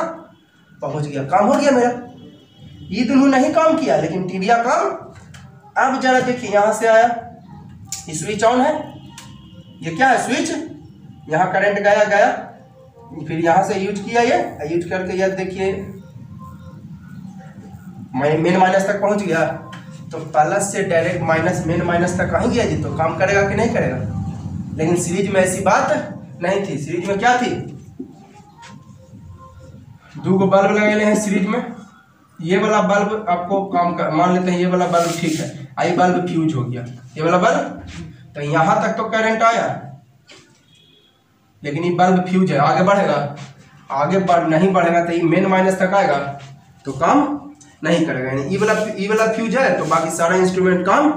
पहुँच गया। काम हो गया मेरा। ये दोनों नहीं काम किया, लेकिन टीविया काम अब जरा देखिए, यहाँ से आया। स्विच ऑन है। ये क्या है स्विच यहाँ करंट गया गया। फिर यहाँ से यूज़ किया ये। यूज़ करके यह देखिए। मेन माइनस तक पहुँच गया। तो प्लस से डायरेक्ट माइनस मेन माइनस तक कहीं गया जी? तो काम करेगा कि नहीं करेगा? लेकिन सीरीज़ में ऐसी बात नहीं थी। सीरीज़ में क्या थी? दो को बल्ब लगे हैं सीरीज़ में। ये वाला बल्ब आपको काम कर, मान लेते हैं ये वाला बल्ब ठीक है। आई बल्ब फ्यूज हो गया। ये वाला बल्ब तो यहाँ तक तो करंट आया। लेकिन ये बल्ब फ्यूज है, आगे बढ़ेगा। आगे बढ़, नहीं बढ़ेगा तो ये मेन माइनस तक आएगा। तो काम नहीं करेगा। यानी ये वाला ये वाला फ्यूज है तो बाकी सारा इंस्ट्रूमेंट काम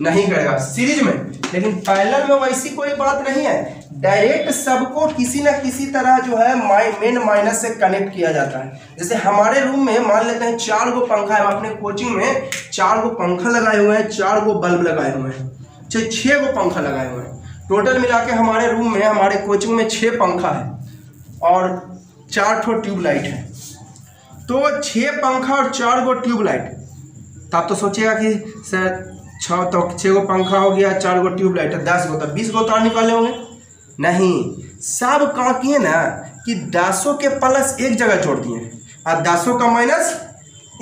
नहीं करेगा। सीरीज़ में। लेकिन पैरेलल में वैसी कोई बात नहीं है। डायरेक्ट सबको किसी ना किसी तरह जो है माइ मेन माइनस से कनेक्ट किया जाता है। जैसे हमारे रूम में मान लेते हैं चार गो पंखा है अपने कोचिंग में चार गो पंखा लगाए हुए हैं, चार गो बल्ब लगाए हुए हैं छः छः गो पंखा लगाए हुए हैं। टोटल मिला के हमारे रूम में, हमारे कोचिंग में छः पंखा है और चार ठो ट्यूबलाइट है। तो छः पंखा और चार गो ट्यूबलाइट। तो आप तो सोचिएगा कि सर छः तो छः गो पंखा हो गया, चार गो ट्यूबलाइट है, दस गो तो बीस गो तार निकाले होंगे। नहीं। सब कहाँ किए ना कि दसों के प्लस एक जगह जोड़ दिए। और दसों का माइनस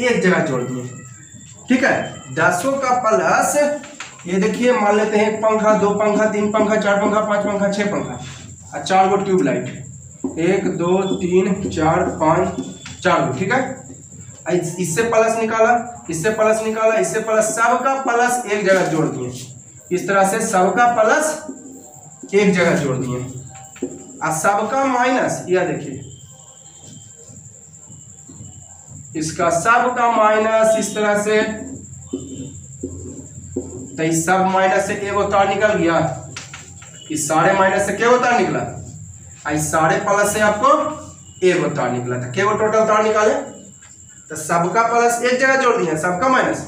एक जगह जोड़ दिए। ठीक है? दसों का प्लस, ये देखिए, मान लेते हैं पंखा, दो पंखा, तीन पंखा, चार पंखा, पाँच पंखा, छह पंखा। और चार गो ट्यूबलाइट। एक, दो, तीन, चार, पाँच, चार गो। ठीक है? इससे प्लस निकाला, इससे प्लस निकाला, इससे प्लस, सबका प्लस एक जगह जोड़ दिए। इस तरह से सबका प्लस एक जगह जोड़ दिए। और सबका माइनस, यह देखिए। इसका सबका माइनस इस तरह से। तो इस सब माइनस से एक तार निकल गया। इस सारे माइनस से क्या तार निकला? इस सारे प्लस से आपको एक तार निकला। था क्या टोटल तार निकाले। तो सबका प्लस एक जगह जोड़ दिया, सबका माइनस।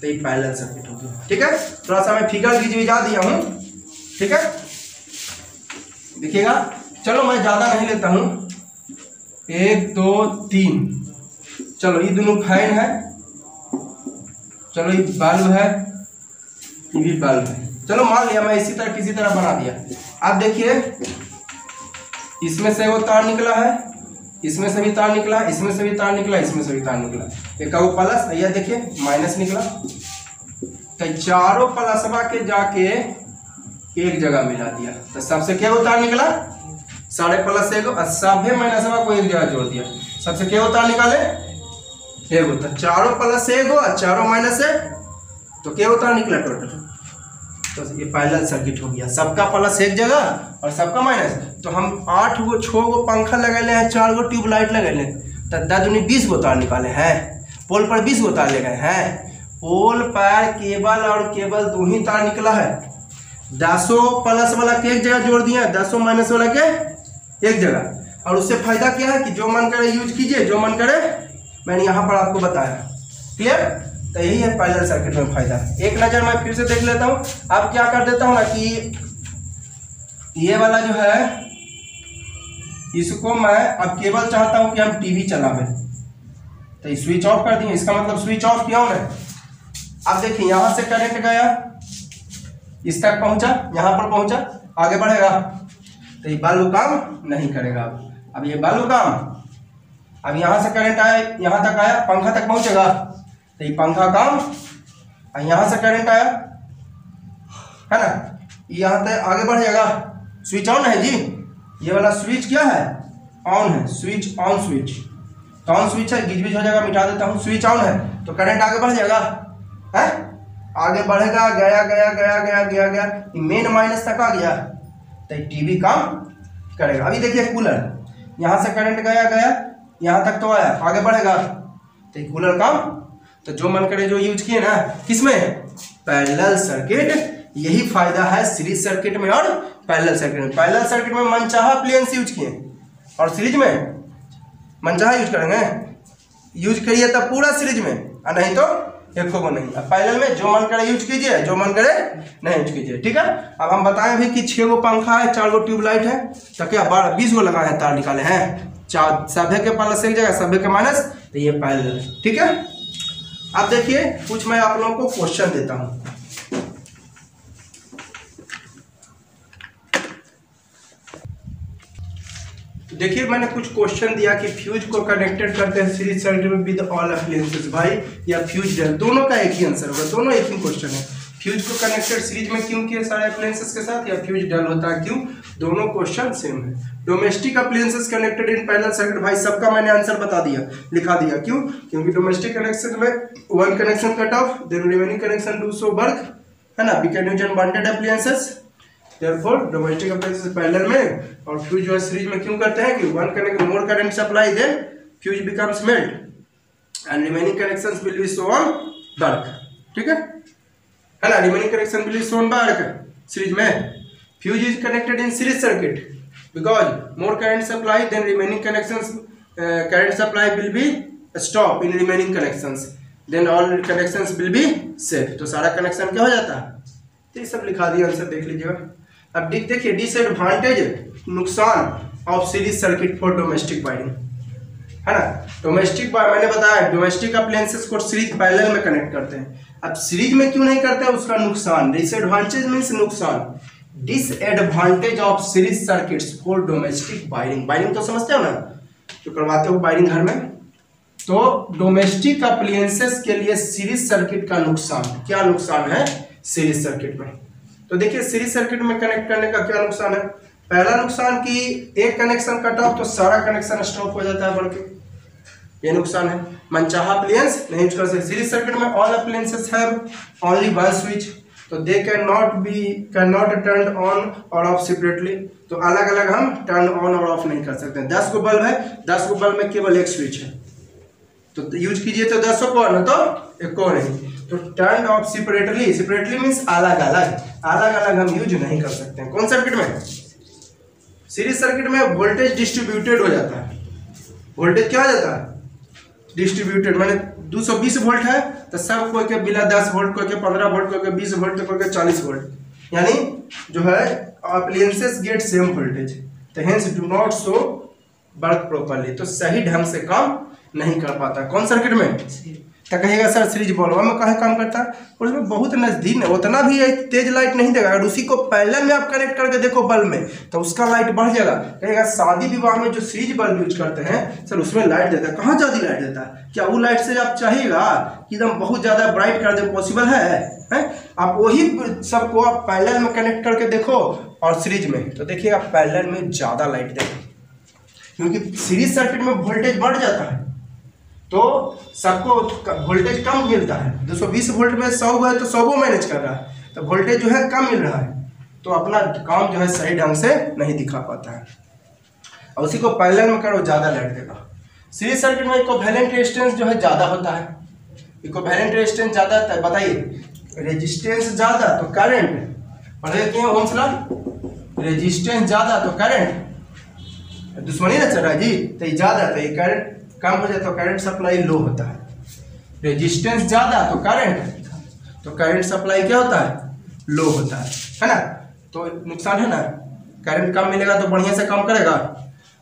तो ये पैरेलल सर्किट हो गया। ठीक है? थोड़ा सा मैं फिगर भिजवा दिया हूँ। ठीक है? देखिएगा चलो मैं ज़्यादा नहीं लेता हूँ। एक, दो, तीन। चलो, ये दोनों फ़ैन है। चलो, ये बल्ब है। ये भी बल्ब है। चलो, मान लिया, मैं इसी तरह, किसी तरह बना दिया। अब देखिए, इसमें से वो तार निकला है, इसमें से भी तार निकला, इसमें से भी तार निकला, इसमें से भी तार निकला। एक वो प्लस यह देखिए माइनस निकला। तो चारों प्लसवा के जाके एक जगह मिला दिया। तो सबसे क्या उतार निकला? साढ़े प्लस एक सभे माइनसवा को एक जगह जोड़ दिया। सबसे क्या उतार निकाले? एक होता चारों प्लस एक हो और चारों माइनस एक। तो क्या उतार निकला टोटल तो ये पैरेलल सर्किट हो गया। सबका प्लस एक जगह और सबका माइनस। तो हम आठ गो छः गो पंखा लगेले हैं, चार गो ट्यूबलाइट लगेले तो दस बीस गो तार निकाले हैं। पोल पर बीस गो तार ले गए हैं। पोल पर केबल और केबल दो ही तार निकला है। दसों प्लस वाला के एक जगह जोड़ दिया, दसों माइनस वाला के एक जगह। और उससे फ़ायदा क्या है कि जो मन करे यूज़ कीजिए, जो मन करे, मैंने यहाँ पर आपको बताया। क्लियर तो यही है पैरेलल सर्किट में फ़ायदा। एक नज़र मैं फिर से देख लेता हूँ। अब क्या कर देता हूँ ना कि ये वाला जो है, इसको मैं अब केवल चाहता हूँ कि हम टीवी चलावे। तो स्विच ऑफ़ कर दिए। इसका मतलब स्विच ऑफ़ किया ना अब देखिए, यहाँ से करंट गया। इस तक पहुँचा, यहाँ पर पहुँचा, आगे बढ़ेगा। तो ये बल्ब काम नहीं करेगा। अब ये बल्ब काम, अब यहाँ से करंट आया यहाँ तक आया, पंखा तक पहुंचेगा। तो ये पंखा काम और यहाँ से करंट आया। है ना? यहाँ तक आगे बढ़ जाएगा स्विच ऑन है जी? ये वाला स्विच क्या है? ऑन है। स्विच ऑन स्विच तो ऑन स्विच है गिज बिज हो जाएगा, मिटा देता हूँ। स्विच ऑन है तो करंट आगे बढ़ जाएगा। है? आगे बढ़ेगा, गया गया गया गया गया गया मेन माइनस तक आ गया। तो टीवी काम करेगा। अभी देखिए कूलर यहाँ से करंट गया गया, यहाँ तक तो आया, आगे बढ़ेगा। तो कूलर काम। तो जो मन करे, जो यूज़ किए ना, किसमें? पैरेलल सर्किट यही फ़ायदा है सीरीज़ सर्किट में और पैरेलल सर्किट में। पैरेलल सर्किट में मनचाहा अप्लियंस यूज़ किए। और सीरीज़ में मनचाहा यूज़ करेंगे। यूज़ करिए तब पूरा सीरीज़ में। और नहीं तो एक को नहीं। पैरेलल में जो मन करे यूज़ कीजिए, जो मन करे नहीं यूज़ कीजिए, ठीक है? अब हम बताएँ भी कि छः गो पंखा है, चार गो ट्यूबलाइट है तो क्या बारह, बीस गो लगाए हैं, तार निकाले हैं? चार सभ्य के प्लस एक जगह सभ्य के माइनस तो ये पैरेलल ठीक है? अब देखिए, कुछ मैं आप लोगों को क्वेश्चन देता हूँ। देखिए, मैंने कुछ क्वेश्चन दिया कि फ्यूज को कनेक्टेड करते हैं सीरीज़ सर्किट में विद ऑल अप्लायंसेस भाई, या फ्यूज डेल दोनों का एक ही आंसर होगा, दोनों एक ही क्वेश्चन है। फ्यूज को कनेक्टेड सीरीज़ में क्यों किया सारे अप्लायंसेस के साथ, या फ्यूज डल होता है क्यों? दोनों क्वेश्चन सेम है। Domestic appliances connected in parallel circuit भाई, सबका मैंने आंसर बता दिया, लिखा दिया। क्यों? क्योंकि डोमेस्टिक कनेक्शन में one connection cut off then remaining connection do so work है ना? We can use bonded appliances therefore domestic appliances parallel में और फ्यूज जो है सीरीज़ में क्यों करते हैं कि one connect more current supply then fuse becomes melt and remaining connections will be so on work ठीक है? है ना? Remaining connection will be shown by series में. Fuse is connected in series circuit because more current supply then remaining connections current supply will be stop in remaining connections then all connections will be safe तो सारा कनेक्शन क्या हो जाता? है तो ये सब लिखा दिया आंसर देख लीजिएगा। अब देखिए डिसएडवांटेज नुकसान of series circuit for domestic wiring है ना? डोमेस्टिक मैंने बताया डोमेस्टिक अप्लायंसेस को सीरीज़ पैरेलल में कनेक्ट करते हैं। अब सीरीज़ में क्यों नहीं करते हैं? उसका नुकसान। डिसएडवांटेज मीन्स नुकसान। Disadvantage of series circuits for domestic wiring wiring तो समझते हो ना? जो करवाते हो वायरिंग घर में। तो डोमेस्टिक अप्लियंसेस के लिए सीरीज़ सर्किट का नुकसान। क्या नुकसान है? सीरीज़ सर्किट में। तो देखिए सीरीज़ सर्किट में कनेक्ट करने का क्या नुकसान है? पहला नुकसान कि एक कनेक्शन कट ऑफ़ तो सारा कनेक्शन स्टॉप हो जाता है बढ़ के ये नुकसान है। मनचाहा अप्लियंस नहीं यूज़ कर सकते। सीरीज़ सर्किट में all appliances have only one switch तो they can not be can not turn on और ऑफ़ सेपरेटली तो अलग अलग हम टर्न ऑन और ऑफ़ नहीं कर सकते दस को बल्ब है। दस को बल्ब में केवल एक स्विच है। तो यूज़ कीजिए तो दसों को न तो एक को नहीं तो turn off separately separately means अलग अलग। अलग अलग हम यूज़ नहीं कर सकते हैं। कौन सर्किट में? सीरीज़ सर्किट में वोल्टेज डिस्ट्रीब्यूटेड हो जाता है। वोल्टेज क्या हो जाता है? डिस्ट्रीब्यूटेड मैंने 220 वोल्ट है तो सब कोई के बिना 10 वोल्ट कोई के 15 वोल्ट कोई के 20 वोल्ट कोई के 40 वोल्ट यानी जो है अप्लायंसेस गेट सेम वोल्टेज तो hence do not show work properly तो सही ढंग से काम नहीं कर पाता। कौन सर्किट में? तो कहेगा, सर, सीरीज़ बॉलवा में कहे काम करता? है और उसमें बहुत नज़दीक उतना भी तेज लाइट नहीं देगा। अगर उसी को पहले में आप कनेक्ट करके देखो बल्ब में तो उसका लाइट बढ़ जाएगा। कहेगा, शादी विवाह में जो सीरीज़ बल्ब यूज़ करते हैं, सर, उसमें लाइट देता है। कहाँ ज़्यादा लाइट देता है? क्या वो लाइट से आप चाहिएगा कि एकदम बहुत ज़्यादा ब्राइट कर दे पॉसिबल है? हैं? आप वही सबको आप पैरेलल में कनेक्ट करके देखो और सीरीज़ में। तो देखिएगा पैरेलल में ज़्यादा लाइट देगा। क्योंकि सीरीज़ सर्किट में वोल्टेज बढ़ जाता है। तो सबको वोल्टेज कम मिलता है। 220 वोल्ट में सौ है तो सौ को मैनेज कर रहा है। तो वोल्टेज जो है कम मिल रहा है। तो अपना काम जो है सही ढंग से नहीं दिखा पाता है। और उसी को पैरेलल में करो, ज़्यादा लाइट देगा। सीरीज़ सर्किट में इक्वैलेंट रेजिस्टेंस जो है ज़्यादा होता है। इक्वैलेंट रेजिस्टेंस ज़्यादा होता है, बताइए। रेजिस्टेंस ज़्यादा तो करंट पढ़े क्यों ओम्स लॉ रेजिस्टेंस ज़्यादा तो करंट दुश्मनी ना चल रहा है जी तो ये ज़्यादा तो ये करंट कम हो जाए तो करंट सप्लाई लो होता है। रेजिस्टेंस ज़्यादा तो करंट तो करंट सप्लाई क्या होता है? लो होता है। है ना? तो नुकसान है ना? करंट कम मिलेगा तो बढ़िया से काम करेगा।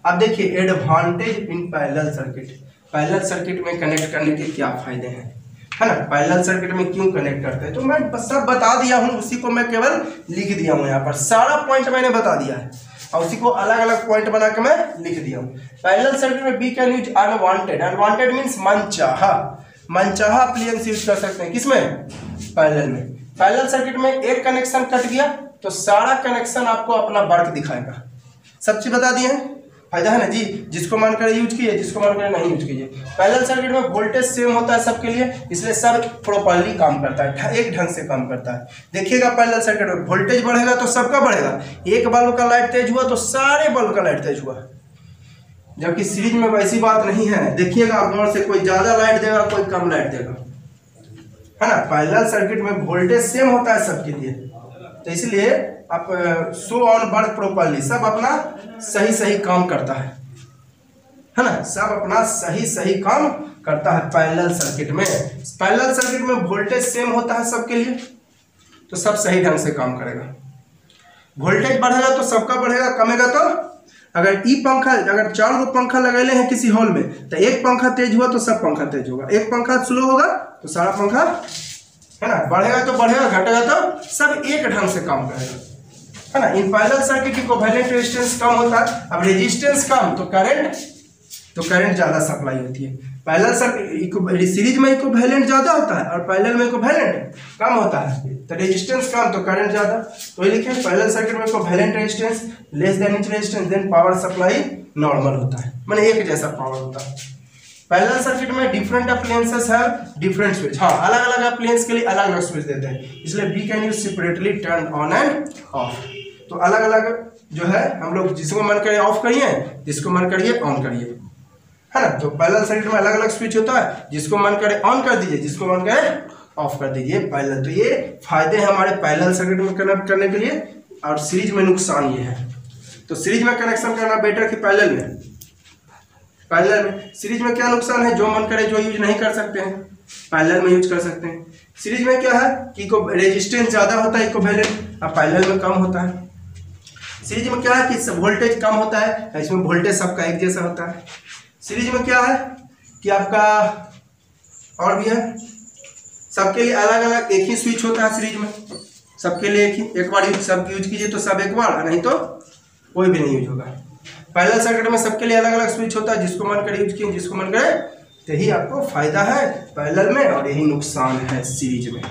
अब देखिए advantage in parallel circuit parallel circuit में कनेक्ट करने के क्या फ़ायदे हैं? है ना? पैरेलल सर्किट में क्यों कनेक्ट करते हैं? तो मैं सब बता दिया हूँ, उसी को मैं केवल लिख दिया हूँ यहाँ पर। सारा पॉइंट मैंने बता दिया है। और उसी को अलग अलग पॉइंट बना के मैं लिख दिया हूँ। पैरेलल सर्किट में be can use unwanted unwanted means मनचाहा मनचाहा अप्लियंस यूज़ कर सकते हैं। किसमें? पैरेलल में। पैरेलल सर्किट में एक कनेक्शन कट गया तो सारा कनेक्शन आपको अपना वर्क दिखाएगा। सब चीज़ बता दिए हैं? फ़ायदा है ना जी? जिसको मन करे यूज़ कीजिए, जिसको मन करे नहीं यूज़ कीजिए। पैरेलल सर्किट में वोल्टेज सेम होता है सबके लिए, इसलिए सब प्रॉपरली काम करता है एक ढंग से काम करता है। देखिएगा पैरेलल सर्किट में वोल्टेज बढ़ेगा तो सबका बढ़ेगा। एक बल्ब का लाइट तेज हुआ तो सारे बल्ब का लाइट तेज हुआ। जबकि सीरीज़ में वैसी बात नहीं है। देखिएगा आप गौर से, कोई ज़्यादा लाइट देगा, कोई कम लाइट देगा। है ना? पैरेलल सर्किट में वोल्टेज सेम होता है सबके लिए। तो इसलिए आप शो ऑन वर्क प्रॉपरली सब अपना सही सही काम करता है। है ना? सब अपना सही सही काम करता है पैरेलल सर्किट में। पैरेलल सर्किट में वोल्टेज सेम होता है सबके लिए तो सब सही ढंग से काम करेगा। वोल्टेज बढ़ेगा तो सबका बढ़ेगा, कमेगा तो? अगर ई पंखा, अगर चार गो पंखा लगेले हैं किसी हॉल में तो एक पंखा तेज हुआ तो सब पंखा तेज होगा। एक पंखा स्लो होगा तो सारा पंखा, है ना? बढ़ेगा तो बढ़ेगा, घटेगा तो सब एक ढंग से काम करेगा। है ना? इन पैरेलल सर्किट को वैलेंट रेजिस्टेंस कम होता है। अब रेजिस्टेंस कम तो करंट तो करंट ज़्यादा सप्लाई होती है। पैरेलल सर्किट सीरीज़ में वैलेंट ज़्यादा होता है और पैरेलल में वैलेंट कम होता है। तो रेजिस्टेंस कम तो करंट ज़्यादा। तो ये लिखे पैरेलल सर्किट में equivalent resistance less than each resistance then power supply normal होता है। मैंने एक जैसा पावर होता है। पैरेलल सर्किट में डिफरेंट अप्लायंसेस है डिफरेंट स्विच हाँ अलग अलग अप्लायंस के लिए अलग अलग स्विच देते हैं। इसलिए we can use separately turn on and off तो अलग अलग जो है, हम लोग जिसको मन करिए ऑफ़ करिए, जिसको मन करिए ऑन करिए। है ना? तो पैरेलल सर्किट में अलग अलग स्विच होता है, जिसको मन करे ऑन कर दीजिए, जिसको मन करे ऑफ़ कर दीजिए। पैरेलल तो ये फ़ायदे हैं हमारे पैरेलल सर्किट में कनेक्ट करने के लिए, और सीरीज़ में नुकसान ये है। तो सीरीज़ में कनेक्शन करना बेटर कि पैरेलल में? पैरेलल में। सीरीज़ में क्या नुकसान है? जो मन करे, जो यूज़ नहीं कर सकते हैं। पैरेलल में यूज़ कर सकते हैं। सीरीज़ में क्या है? कि रेजिस्टेंस ज़्यादा होता है इक्वैलेंट और पैरेलल में कम होता है। सीरीज़ में क्या है कि वोल्टेज कम होता है इसमें वोल्टेज सबका एक जैसा होता है। सीरीज़ में क्या है कि आपका और भी है। सबके लिए अलग अलग एक ही स्विच होता है सीरीज़ में। सबके लिए एक ही, एक बार यूज़ सब यूज़ कीजिए तो सब एक बार, नहीं तो कोई भी नहीं यूज़ होगा। पैरेलल सर्किट में सबके लिए अलग अलग स्विच होता है, जिसको मन करे यूज़ किए जिसको मन करे तो यही आपको फ़ायदा है पैरेलल में और यही नुकसान है सीरीज़ में।